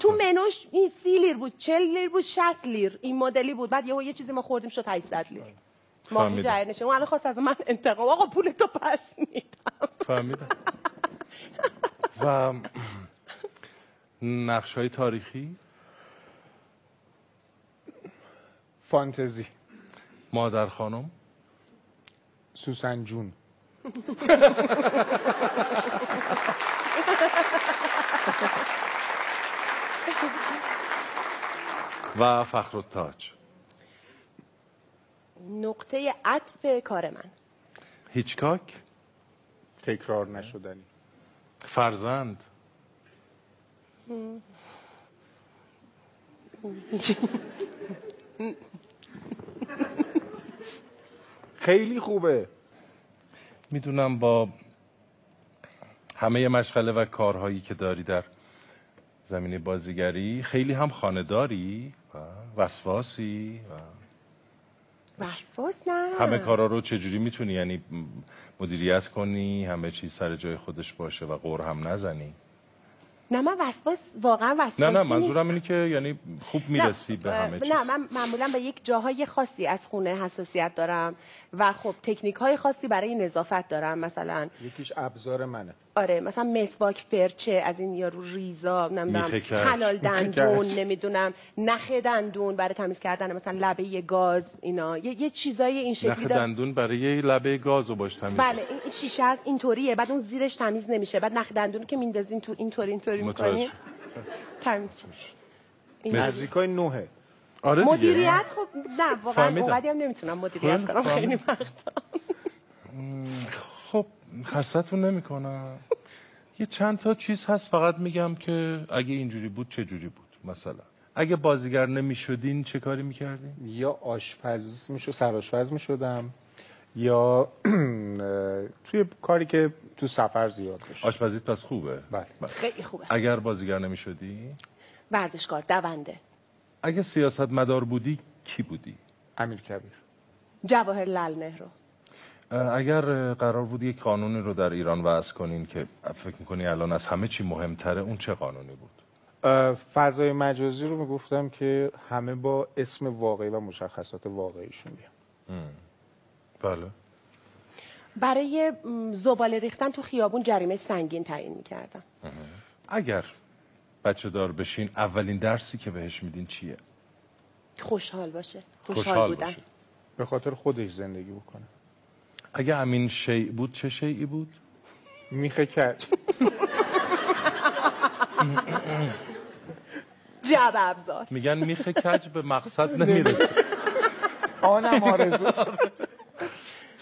[SPEAKER 4] تو منوش این سی لیر بود 40 لیر بود 60 لیر. این مدلی بود. بعد یهو یه چیزی ما خوردیم شد 800 لیر.
[SPEAKER 1] فهمیدم.
[SPEAKER 4] جریانشه اون الان خواست از من انتقام. آقا پول تو پس میدم.
[SPEAKER 1] فهمیدم. و نقش های تاریخی؟
[SPEAKER 5] فانتزی.
[SPEAKER 1] مادر خانم؟
[SPEAKER 5] سوسن جون.
[SPEAKER 1] و فخر التاج
[SPEAKER 4] نقطه عطف کار من.
[SPEAKER 1] هیچکاک؟
[SPEAKER 5] تکرار نشدنی.
[SPEAKER 1] فرزند؟
[SPEAKER 5] خیلی خوبه.
[SPEAKER 1] می‌دونم با همه مشغله و کارهایی که داری در زمینه بازیگری خیلی هم خانداری و وسواسی؟ و
[SPEAKER 4] وسواس نه.
[SPEAKER 1] همه کارا رو چجوری می‌تونی؟ یعنی مدیریت کنی همه چیز سر جای خودش باشه و قور هم نزنی.
[SPEAKER 4] نه من وسواس واقعا وسواسی
[SPEAKER 1] نه نه. منظورم اینه که یعنی خوب می‌رسی به همه چیز
[SPEAKER 4] نه من معمولا به یک جاهای خاصی از خونه حساسیت دارم و خب تکنیک های خاصی برای نظافت دارم مثلا
[SPEAKER 5] یکیش ابزار منه
[SPEAKER 4] آره مثلا مسواک فرچه از این یارو ریزا نمی‌دونم. حلال دندون. نمی‌دونم نخ دندون برای تمیز کردن مثلا لبه گاز اینا یه, یه چیزای این
[SPEAKER 1] نخ
[SPEAKER 4] شکلی دار-
[SPEAKER 1] دندون برای لبه گاز رو باش تمیز
[SPEAKER 4] بله این این شیشه از اینطوریه بعد اون زیرش تمیز نمیشه بعد نخ دندون که میندازین تو اینطوری اینطوری
[SPEAKER 1] متوجه.
[SPEAKER 4] می‌کنین تمیز این
[SPEAKER 5] نزدیکای نوهه.
[SPEAKER 1] آره
[SPEAKER 4] مدیریت خب نه واقعا. اونقدی هم نمی‌تونم مدیریت
[SPEAKER 1] خب،
[SPEAKER 4] کنم. خیلی. وقتا.
[SPEAKER 1] خب خستتون نمی‌کنم. یه چند تا چیز هست فقط میگم که اگه اینجوری بود چه جوری بود؟ مثلا اگه بازیگر نمی‌شدین چه کاری می‌کردین؟
[SPEAKER 5] یا آشپز میشو سرآشپز می‌شدم. یا توی کاری که تو سفر زیاد بشه.
[SPEAKER 1] آشپزیت پس خوبه؟
[SPEAKER 5] بله.
[SPEAKER 4] خیلی خوبه.
[SPEAKER 1] اگر بازیگر نمی‌شدی؟
[SPEAKER 4] ورزشکار دونده.
[SPEAKER 1] اگه سیاست مدار بودی کی بودی؟
[SPEAKER 5] امیر کبیر.
[SPEAKER 4] جواهر لال نهرو.
[SPEAKER 1] اگر قرار بود یک قانونی رو در ایران وضع کنین که فکر می‌کنی الان از همه چی مهمتره اون چه قانونی بود؟
[SPEAKER 5] فضای مجازی رو می‌گفتم که همه با اسم واقعی و مشخصات واقعیشون بیان.
[SPEAKER 1] بله.
[SPEAKER 4] برای زباله ریختن تو خیابون جریمه سنگین تعیین می‌کردن.
[SPEAKER 1] اگر بچه دار بشین اولین درسی که بهش میدین چیه؟
[SPEAKER 4] خوشحال باشه. خوشحال,
[SPEAKER 1] خوشحال
[SPEAKER 4] بودن.
[SPEAKER 1] باشه.
[SPEAKER 5] به خاطر خودش زندگی بکنه.
[SPEAKER 1] اگه امین شیء بود چه شیعی بود؟
[SPEAKER 5] میخه کج
[SPEAKER 4] جب ابزار.
[SPEAKER 1] میگن میخه کج به مقصد نمی‌رسه.
[SPEAKER 5] آنم آرزوست.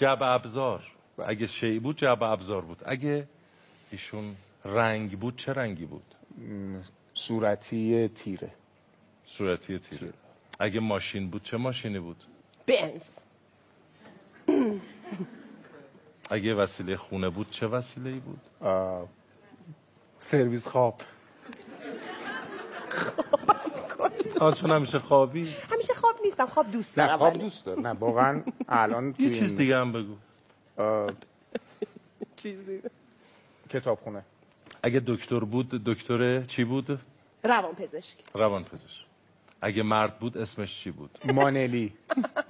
[SPEAKER 1] جب ابزار. اگه شیء بود جب ابزار بود. اگه ایشون رنگ بود چه رنگی بود؟
[SPEAKER 5] صورتی تیره.
[SPEAKER 1] صورتی تیره. اگه ماشین بود چه ماشینی بود؟
[SPEAKER 4] بنز.
[SPEAKER 1] اگه وسیله خونه بود چه وسیله بود؟
[SPEAKER 5] آه، سرویس خواب.
[SPEAKER 1] آه چون همیشه خوابی؟
[SPEAKER 4] همیشه خواب نیستم خواب دوست
[SPEAKER 5] نه
[SPEAKER 4] دارم
[SPEAKER 5] خواب
[SPEAKER 4] ولی
[SPEAKER 5] دوست دار نه واقعا الان
[SPEAKER 1] یه چیز دیگه هم بگو.
[SPEAKER 4] چیزی.
[SPEAKER 5] کتابخونه.
[SPEAKER 1] اگه دکتر بود دکتر چی بود؟
[SPEAKER 4] روان پزشک
[SPEAKER 1] روان پزشک اگه مرد بود اسمش چی بود؟
[SPEAKER 5] مانلی.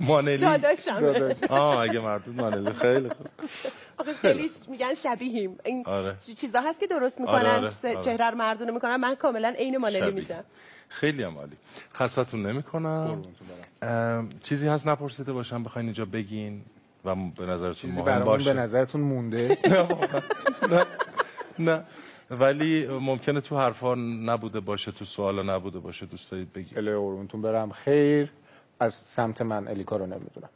[SPEAKER 1] مانلی؟
[SPEAKER 4] داداشم
[SPEAKER 5] داداش
[SPEAKER 1] آه اگه مرد بود مانلی. خیلی خوب.
[SPEAKER 4] آخه خیلی میگن شبیهیم. این
[SPEAKER 1] آره.
[SPEAKER 4] چی- چیزا هست که درست می‌کنن
[SPEAKER 1] آره، آره، آره.
[SPEAKER 4] چهره رو مردونه می‌کنن. من کاملا عین مانلی
[SPEAKER 1] شبیه.
[SPEAKER 4] میشم.
[SPEAKER 1] خیلی هم عالی. خستتون نمی کنم چیزی هست نپرسیده باشم بخواین اینجا بگین و به نظرتون
[SPEAKER 5] چیزی
[SPEAKER 1] مهم باشه
[SPEAKER 5] به نظرتون مونده؟
[SPEAKER 1] نه نه ولی ممکنه تو حرفا نبوده باشه تو سوالا نبوده باشه دوست دارید بگید.
[SPEAKER 5] اله قربونتون برم. خیر. از سمت من الیکا رو نمی‌دونم.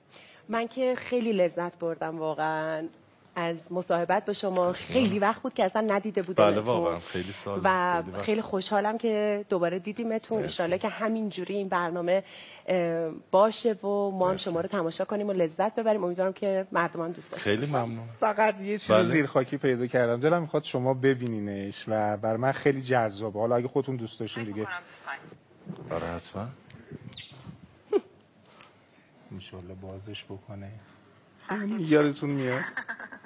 [SPEAKER 4] من که خیلی لذت بردم واقعا. از مصاحبت با شما. خیلی وقت بود که اصلا ندیده بودم
[SPEAKER 1] بله واقعا. خیلی سال
[SPEAKER 4] و
[SPEAKER 1] خیلی
[SPEAKER 4] خوشحالم که دوباره دیدیمتون. انشالله که همینجوری این برنامه باشه و ما هم شما رو تماشا کنیم و لذت ببریم. امیدوارم که مردمان دوست داشته
[SPEAKER 1] خیلی
[SPEAKER 4] باشن.
[SPEAKER 1] ممنون.
[SPEAKER 5] فقط یه چیز
[SPEAKER 1] بله.
[SPEAKER 5] زیرخاکی پیدا کردم. دلم می‌خواد شما ببینینش و بر من خیلی جذابه. حالا اگه خودتون دوست داشتین دیگه.
[SPEAKER 1] آره حتما.
[SPEAKER 5] انشالله بازش بکنه. یادتون میاد؟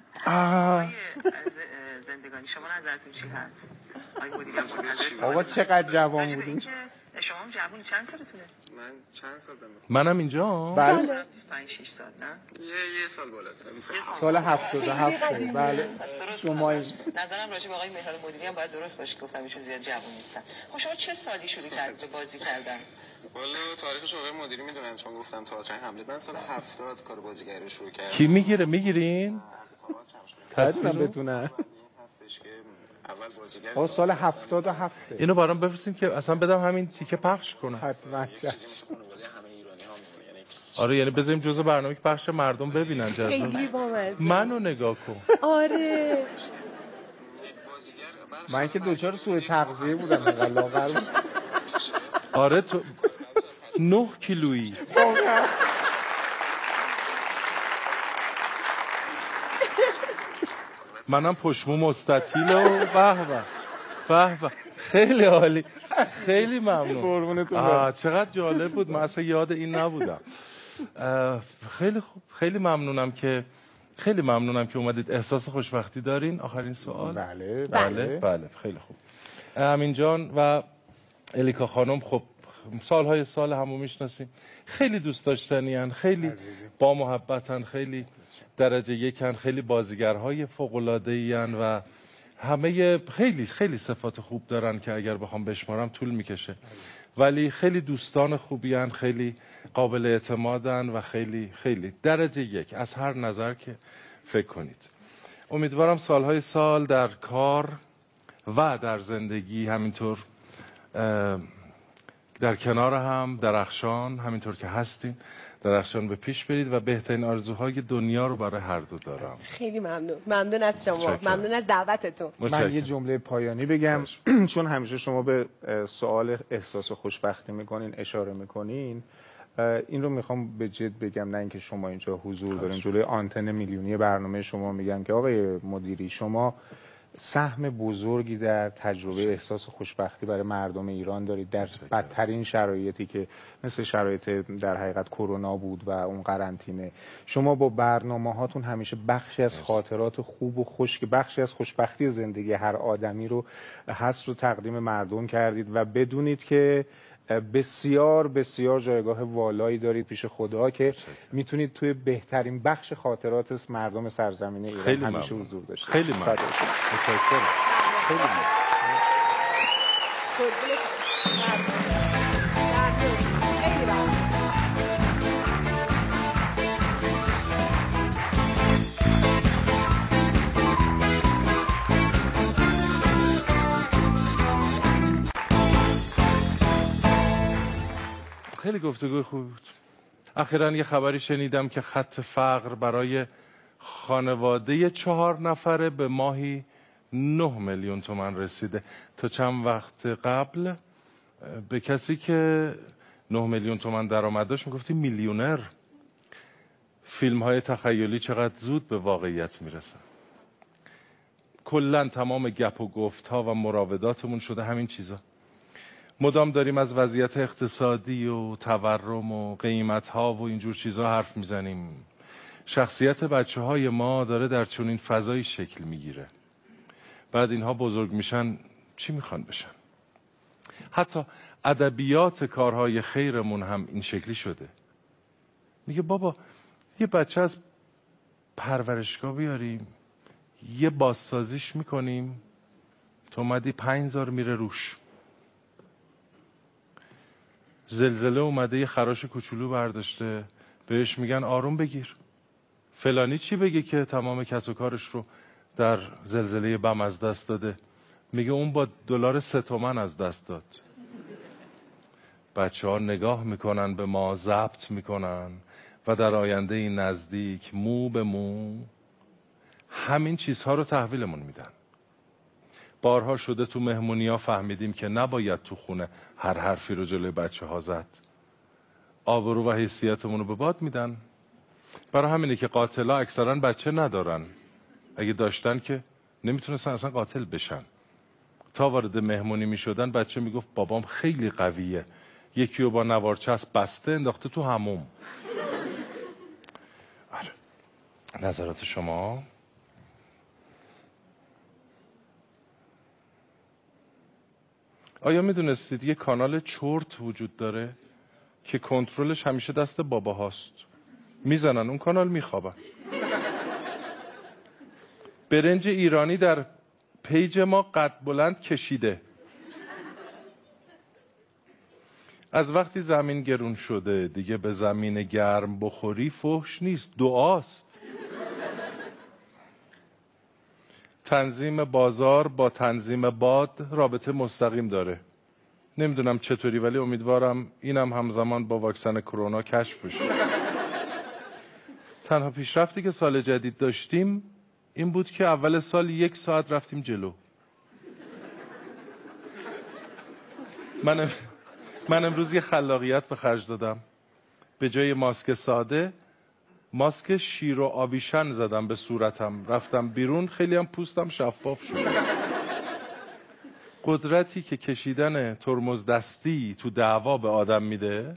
[SPEAKER 6] ز- زندگانی شما نظرتون چی هست؟ آقای نظر
[SPEAKER 5] بابا چقدر جوان بودین
[SPEAKER 6] شما هم جوونی چند سالتونه؟
[SPEAKER 7] من چند سال دارم
[SPEAKER 1] منم اینجا.
[SPEAKER 5] بله.
[SPEAKER 6] 25 6 سال نه؟
[SPEAKER 7] یه یه سال بالاتر.
[SPEAKER 6] سال.
[SPEAKER 5] سال. 77 بله. شما.
[SPEAKER 6] نظرم راجع به آقای مهران مدیری هم باید درست باشه که گفتم ایشون زیاد جوون نیستن. خب شما چه سالی شروع کردید به بازی کردن؟
[SPEAKER 7] والا تاریخش آقای مدیری می‌دونن چون گفتم تا چند حمله. من سال 70 کار بازیگری رو شروع کردم.
[SPEAKER 1] کی می‌گیره؟ می‌گیرین؟
[SPEAKER 7] تئاتر
[SPEAKER 1] تصویر
[SPEAKER 5] بتونن.
[SPEAKER 7] هستش که اول بازیگر
[SPEAKER 5] آقا سال 77
[SPEAKER 1] اینو برام بفرستین که اصلا بدم همین تیکه پخش کنم
[SPEAKER 5] حتما.
[SPEAKER 7] یعنی
[SPEAKER 1] آره یعنی بذاریم جزء برنامه که پخش مردم ببینن
[SPEAKER 4] بامزه.
[SPEAKER 1] منو نگاه کن.
[SPEAKER 4] آره.
[SPEAKER 5] من که دوچار سوء تغذیه بودم لاغر بود.
[SPEAKER 1] آره تو نه کیلویی. منم پشمو مستطیل و به به خیلی عالی. خیلی ممنون. آه. چقدر جالب بود. من اصلا یاد این نبودم. خیلی خوب. خیلی ممنونم که خیلی ممنونم که اومدید. احساس خوشبختی دارین؟ آخرین سوال.
[SPEAKER 5] بله
[SPEAKER 1] بله
[SPEAKER 5] بله.
[SPEAKER 1] بله. خیلی خوب. امین جان و الیکا خانم خب سالهای سال همو می‌شناسیم. خیلی دوست داشتنیان خیلی با محبتن خیلی درجه یکن خیلی بازیگرهای فوق العاده و همه خیلی خیلی صفات خوب دارن که اگر بخوام بشمارم طول می‌کشه. ولی خیلی دوستان خوبیان خیلی قابل اعتمادن و خیلی خیلی درجه یک. از هر نظر که فکر کنید. امیدوارم سالهای سال در کار و در زندگی همینطور در کنار هم درخشان همینطور که هستین درخشان به پیش برید و بهترین آرزوهای دنیا رو برای هر دو دارم.
[SPEAKER 4] خیلی ممنون. ممنون از شما.
[SPEAKER 1] متشکرم.
[SPEAKER 4] ممنون از دعوتتون.
[SPEAKER 5] من. یه جمله پایانی بگم. چون همیشه شما به سوال احساس خوشبختی می‌کنین اشاره می‌کنین این رو می‌خوام به جد بگم نه اینکه شما اینجا حضور دارین. جلوی آنتن میلیونی برنامه شما میگم که آقای مدیری شما سهم بزرگی در تجربه احساس خوشبختی برای مردم ایران دارید. در بدترین شرایطی که مثل شرایط در حقیقت کرونا بود و اون قرنطینه. شما با برنامه هاتون همیشه بخشی از خاطرات خوب و خوش که بخشی از خوشبختی زندگی هر آدمی رو هست رو تقدیم مردم کردید و بدونید که بسیار بسیار جایگاه والایی دارید پیش خدا که می‌تونید توی بهترین بخش خاطرات مردم سرزمین ایران
[SPEAKER 1] خیلی
[SPEAKER 5] همیشه
[SPEAKER 1] ممنون.
[SPEAKER 5] حضور داشتید
[SPEAKER 1] خیلی ممنون. خیلی ممنون.
[SPEAKER 4] خیلی
[SPEAKER 1] گفتگوی خوبی بود. اخیرا یه خبری شنیدم که خط فقر برای خانواده چهار نفره به ماهی نه میلیون تومن رسیده. تا چند وقت قبل به کسی که نه میلیون تومن درآمد داشت می‌گفتی میلیونر. فیلم های تخیلی چقدر زود به واقعیت می‌رسن کلا تمام گپ و گفت ها و مراوداتمون شده همین چیزا. مدام داریم از وضعیت اقتصادی و تورم و قیمت ها و اینجور چیزها حرف می‌زنیم. شخصیت بچه های ما داره در چنین فضایی شکل می‌گیره. بعد اینها بزرگ میشن چی می‌خوان بشن؟ حتی ادبیات کارهای خیرمون هم این شکلی شده. میگه بابا یه بچه از پرورشگاه بیاریم یه بازسازیش می‌کنیم. تو اومدی پنج میره روش. زلزله اومده یه خراش کوچولو برداشته. بهش میگن آروم بگیر. فلانی چی بگه که تمام کس و کارش رو در زلزله بم از دست داده؟ میگه اون با دلار سه تومن از دست داد. بچه ها نگاه می‌کنن به ما ضبط می‌کنن و در آینده نزدیک مو به مو همین چیزها رو تحویلمون میدن. بارها شده تو مهمونی ها فهمیدیم که نباید تو خونه هر حرفی رو جلوی بچه ها زد. آبرو و حیثیتمون رو به باد میدن. برای همینه که قاتلا اکثرا بچه ندارن. اگه داشتن که نمی‌تونستن اصلا قاتل بشن. تا وارد مهمونی می‌شدن بچه می‌گفت بابام خیلی قویه. یکی رو با نوارچسب بسته انداخته تو هموم آره. نظرات شما؟ آیا می‌دونستید یه کانال چرت وجود داره که کنترلش همیشه دست بابا هاست؟ می‌زنن اون کانال میخوابن. برنج ایرانی در پیج ما قد بلند کشیده. از وقتی زمین گرون شده دیگه به زمین گرم بخوری فحش نیست دعاست. تنظیم بازار با تنظیم باد رابطه مستقیم داره. نمی‌دونم چطوری ولی امیدوارم اینم همزمان با واکسن کرونا کشف بشه. تنها پیشرفتی که سال جدید داشتیم این بود که اول سال یک ساعت رفتیم جلو. من, من امروز یه خلاقیت به خرج دادم. به جای ماسک ساده ماسک شیر و آبیشن زدم به صورتم. رفتم بیرون خیلی هم پوستم شفاف شد. قدرتی که کشیدن ترمز دستی تو دعوا به آدم میده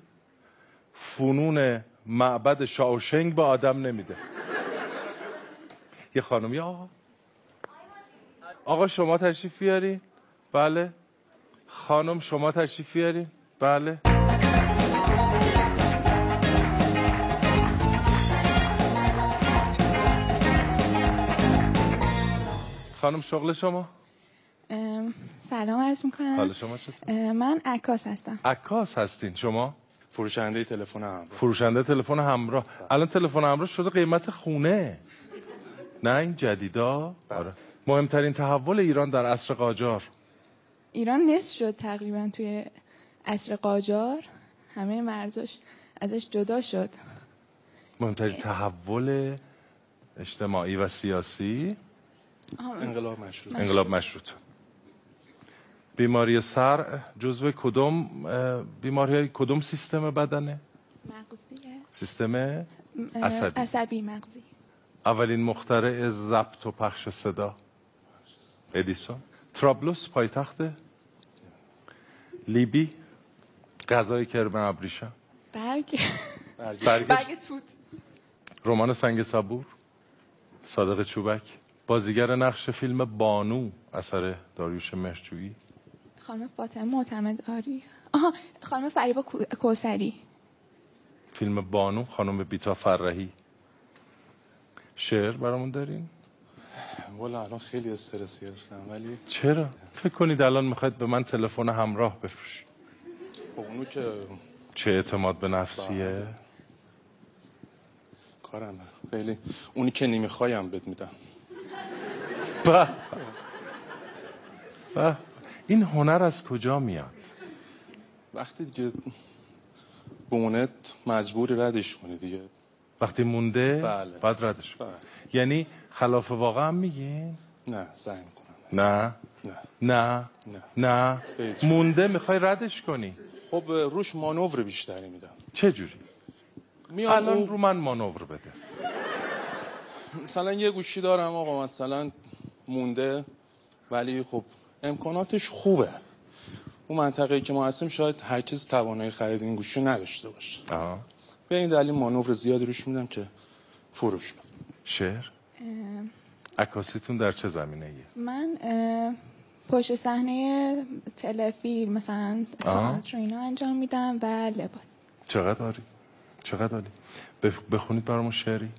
[SPEAKER 1] فنون معبد شاوشنگ به آدم نمیده. یه خانم یا آقا. آقا شما تشریف بیارین؟ بله. خانم شما تشریف بیارین؟ بله. خانم شغل شما؟
[SPEAKER 8] ام، سلام عرض می‌کنم.
[SPEAKER 1] حال شما چطور؟
[SPEAKER 8] من عکاس هستم.
[SPEAKER 1] عکاس هستین. شما؟
[SPEAKER 9] فروشنده تلفن هم.
[SPEAKER 1] فروشنده تلفن همراه. الان تلفن همراه شده قیمت خونه. نه این جدیدا؟ آره. مهمترین تحول ایران در عصر قاجار.
[SPEAKER 8] ایران نصف شد تقریبا توی عصر قاجار. همه مرزاش ازش جدا شد.
[SPEAKER 1] مهمترین تحول اجتماعی و سیاسی؟
[SPEAKER 9] انقلاب مشروط.
[SPEAKER 1] انقلاب مشروط. بیماری سر جزو کدوم بیماری های کدوم سیستم بدنه؟
[SPEAKER 8] مغزیه.
[SPEAKER 1] سیستم عصبی.
[SPEAKER 8] عصبی مغزی.
[SPEAKER 1] اولین مخترع ضبط و پخش صدا. ادیسون. ترابلوس پایتخت لیبی. غذای کرم ابریشم.
[SPEAKER 8] برگ.
[SPEAKER 1] برگ
[SPEAKER 8] برگ توت.
[SPEAKER 1] رمان سنگ صبور. صادق چوبک. بازیگر نقش فیلم بانو اثر داریوش مهرجویی.
[SPEAKER 8] خانم فاطمه معتمد آری. آها خانم فریبا کو- کوسری
[SPEAKER 1] فیلم بانو خانم بیتا فرهی شعر برامون دارین؟
[SPEAKER 9] والا الان خیلی استرس گرفتم ولی
[SPEAKER 1] چرا؟ فکر کنید الان می‌خواید به من تلفن همراه بفروشید.
[SPEAKER 9] خب اونو که
[SPEAKER 1] چه اعتماد به نفسیه؟
[SPEAKER 9] کارمه. خیلی اونی که نمی‌خوایم بهت میدم.
[SPEAKER 1] به. به. این هنر از کجا میاد؟
[SPEAKER 9] وقتی دیگه بونت مجبوری ردش کنی دیگه.
[SPEAKER 1] وقتی مونده
[SPEAKER 9] بله.
[SPEAKER 1] بعد ردش
[SPEAKER 9] بله.
[SPEAKER 1] یعنی خلاف واقع هم میگین؟
[SPEAKER 9] نه سعی می‌کنم.
[SPEAKER 1] نه؟
[SPEAKER 9] نه.
[SPEAKER 1] نه؟
[SPEAKER 9] نه.
[SPEAKER 1] نه؟ مونده می‌خوای ردش کنی؟
[SPEAKER 9] خب روش مانور بیشتری میدم.
[SPEAKER 1] چه جوری الان
[SPEAKER 9] اون-
[SPEAKER 1] رو من مانور بده.
[SPEAKER 9] مثلا یه گوشی دارم آقا مثلا مونده ولی خب امکاناتش خوبه. اون منطقه که ما هستیم شاید هر کس توانایی خرید این گوشی نداشته باشه.
[SPEAKER 1] آها.
[SPEAKER 9] به این دلیل مانور زیادی روش میدم که فروش بده
[SPEAKER 1] شعر؟ عکاسیتون در چه زمینه ایه
[SPEAKER 8] من اه، پشت صحنه تلفیلم مثلا. تئاتر اینا انجام میدم و لباس.
[SPEAKER 1] چقدر عالی؟ چقدر عالی؟ بخ- بخونید برامون شعری.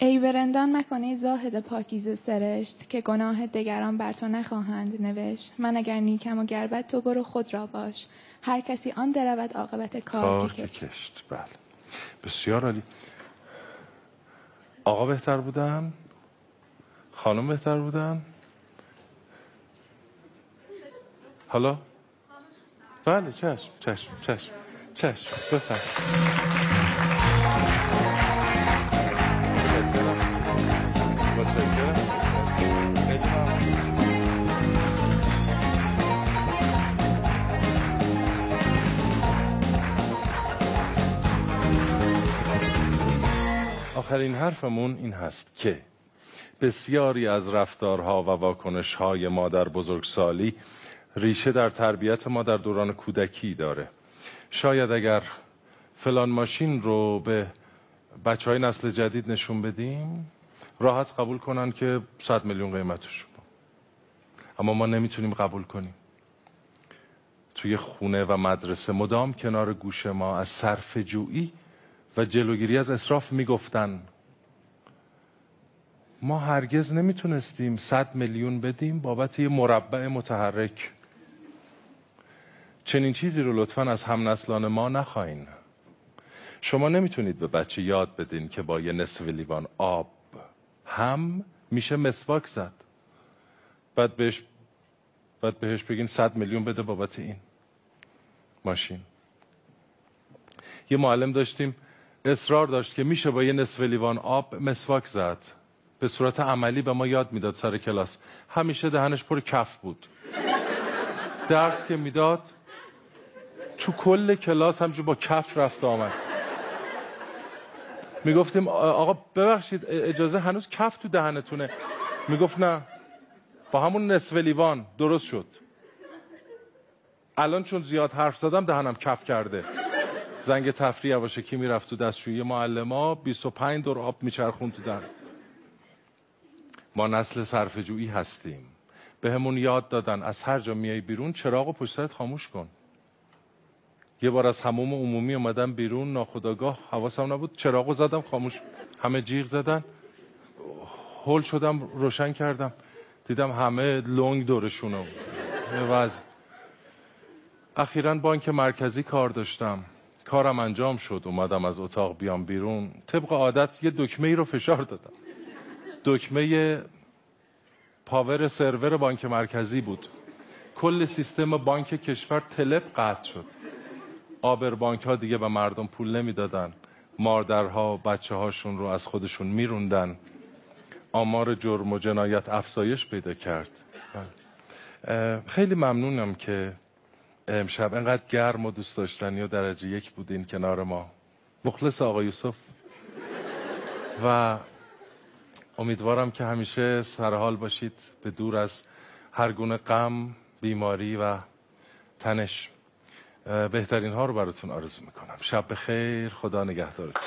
[SPEAKER 8] ای برندان مکنه زاهد پاکیزه سرشت که گناه دگران بر تو نخواهند نوشت. من اگر نیکم و گربت تو برو خود را باش. هر کسی آن درود عاقبت کار که کشت
[SPEAKER 1] بله. بسیار عالی. آقا بهتر بودن خانم بهتر بودن حالا؟ بله چشم چشم چشم چشم. بفرم آخرین حرفمون این هست که بسیاری از رفتارها و واکنشهای ما در بزرگسالی ریشه در تربیت ما در دوران کودکی داره. شاید اگر فلان ماشین رو به بچه های نسل جدید نشون بدیم راحت قبول کنن که 100 میلیون قیمتش اما ما نمی‌تونیم قبول کنیم. توی خونه و مدرسه مدام کنار گوش ما از صرف جویی و جلوگیری از اصراف می‌گفتن. ما هرگز نمی‌تونستیم 100 میلیون بدیم بابت یه مربع متحرک. چنین چیزی رو لطفا از همنسلان ما نخواین. شما نمی‌تونید به بچه یاد بدین که با یه نصف لیوان آب هم میشه مسواک زد. بعد بهش بعد بهش بگین 100 میلیون بده بابت این ماشین. یه معلم داشتیم اصرار داشت که میشه با یه نصف لیوان آب مسواک زد. به صورت عملی به ما یاد می‌داد سر کلاس. همیشه دهنش پر کف بود. درس که می‌داد تو کل کلاس همجور با کف رفت آمد. می‌گفتیم آقا ببخشید اجازه هنوز کف تو دهنتونه. می‌گفت نه با همون نصف لیوان درست شد. الان چون زیاد حرف زدم دهنم کف کرده. زنگ تفریح یواشکی می‌رفت تو دستشویی معلما. 25 دور آب میچرخون تو دهن ما نسل صرفه‌جویی هستیم. به همون یاد دادن از هر جا میای بیرون چراغ و پشت خاموش کن. یه بار از هموم عمومی اومدم بیرون ناخداگاه حواسم نبود. چراغو زدم خاموش. همه جیغ زدن. هول شدم روشن کردم. دیدم همه لنگ دورشونو. اخیرا بانک مرکزی کار داشتم. کارم انجام شد اومدم از اتاق بیام بیرون. طبق عادت یه دکمه ای رو فشار دادم. دکمه پاور سرور بانک مرکزی بود. کل سیستم بانک کشور تلپ قطع شد. آبر بانک ها دیگه به مردم پول نمی‌دادن. مادرها بچه هاشون رو از خودشون میروندن. آمار جرم و جنایت افزایش پیدا کرد. اه، خیلی ممنونم که امشب انقدر گرم و دوست داشتنی و درجه یک بودین کنار ما. مخلص آقا یوسف. و امیدوارم که همیشه سرحال باشید به دور از هر گونه غم بیماری و تنش. بهترین ها رو براتون آرزو می‌کنم. شب بخیر. خدا نگهدارتون.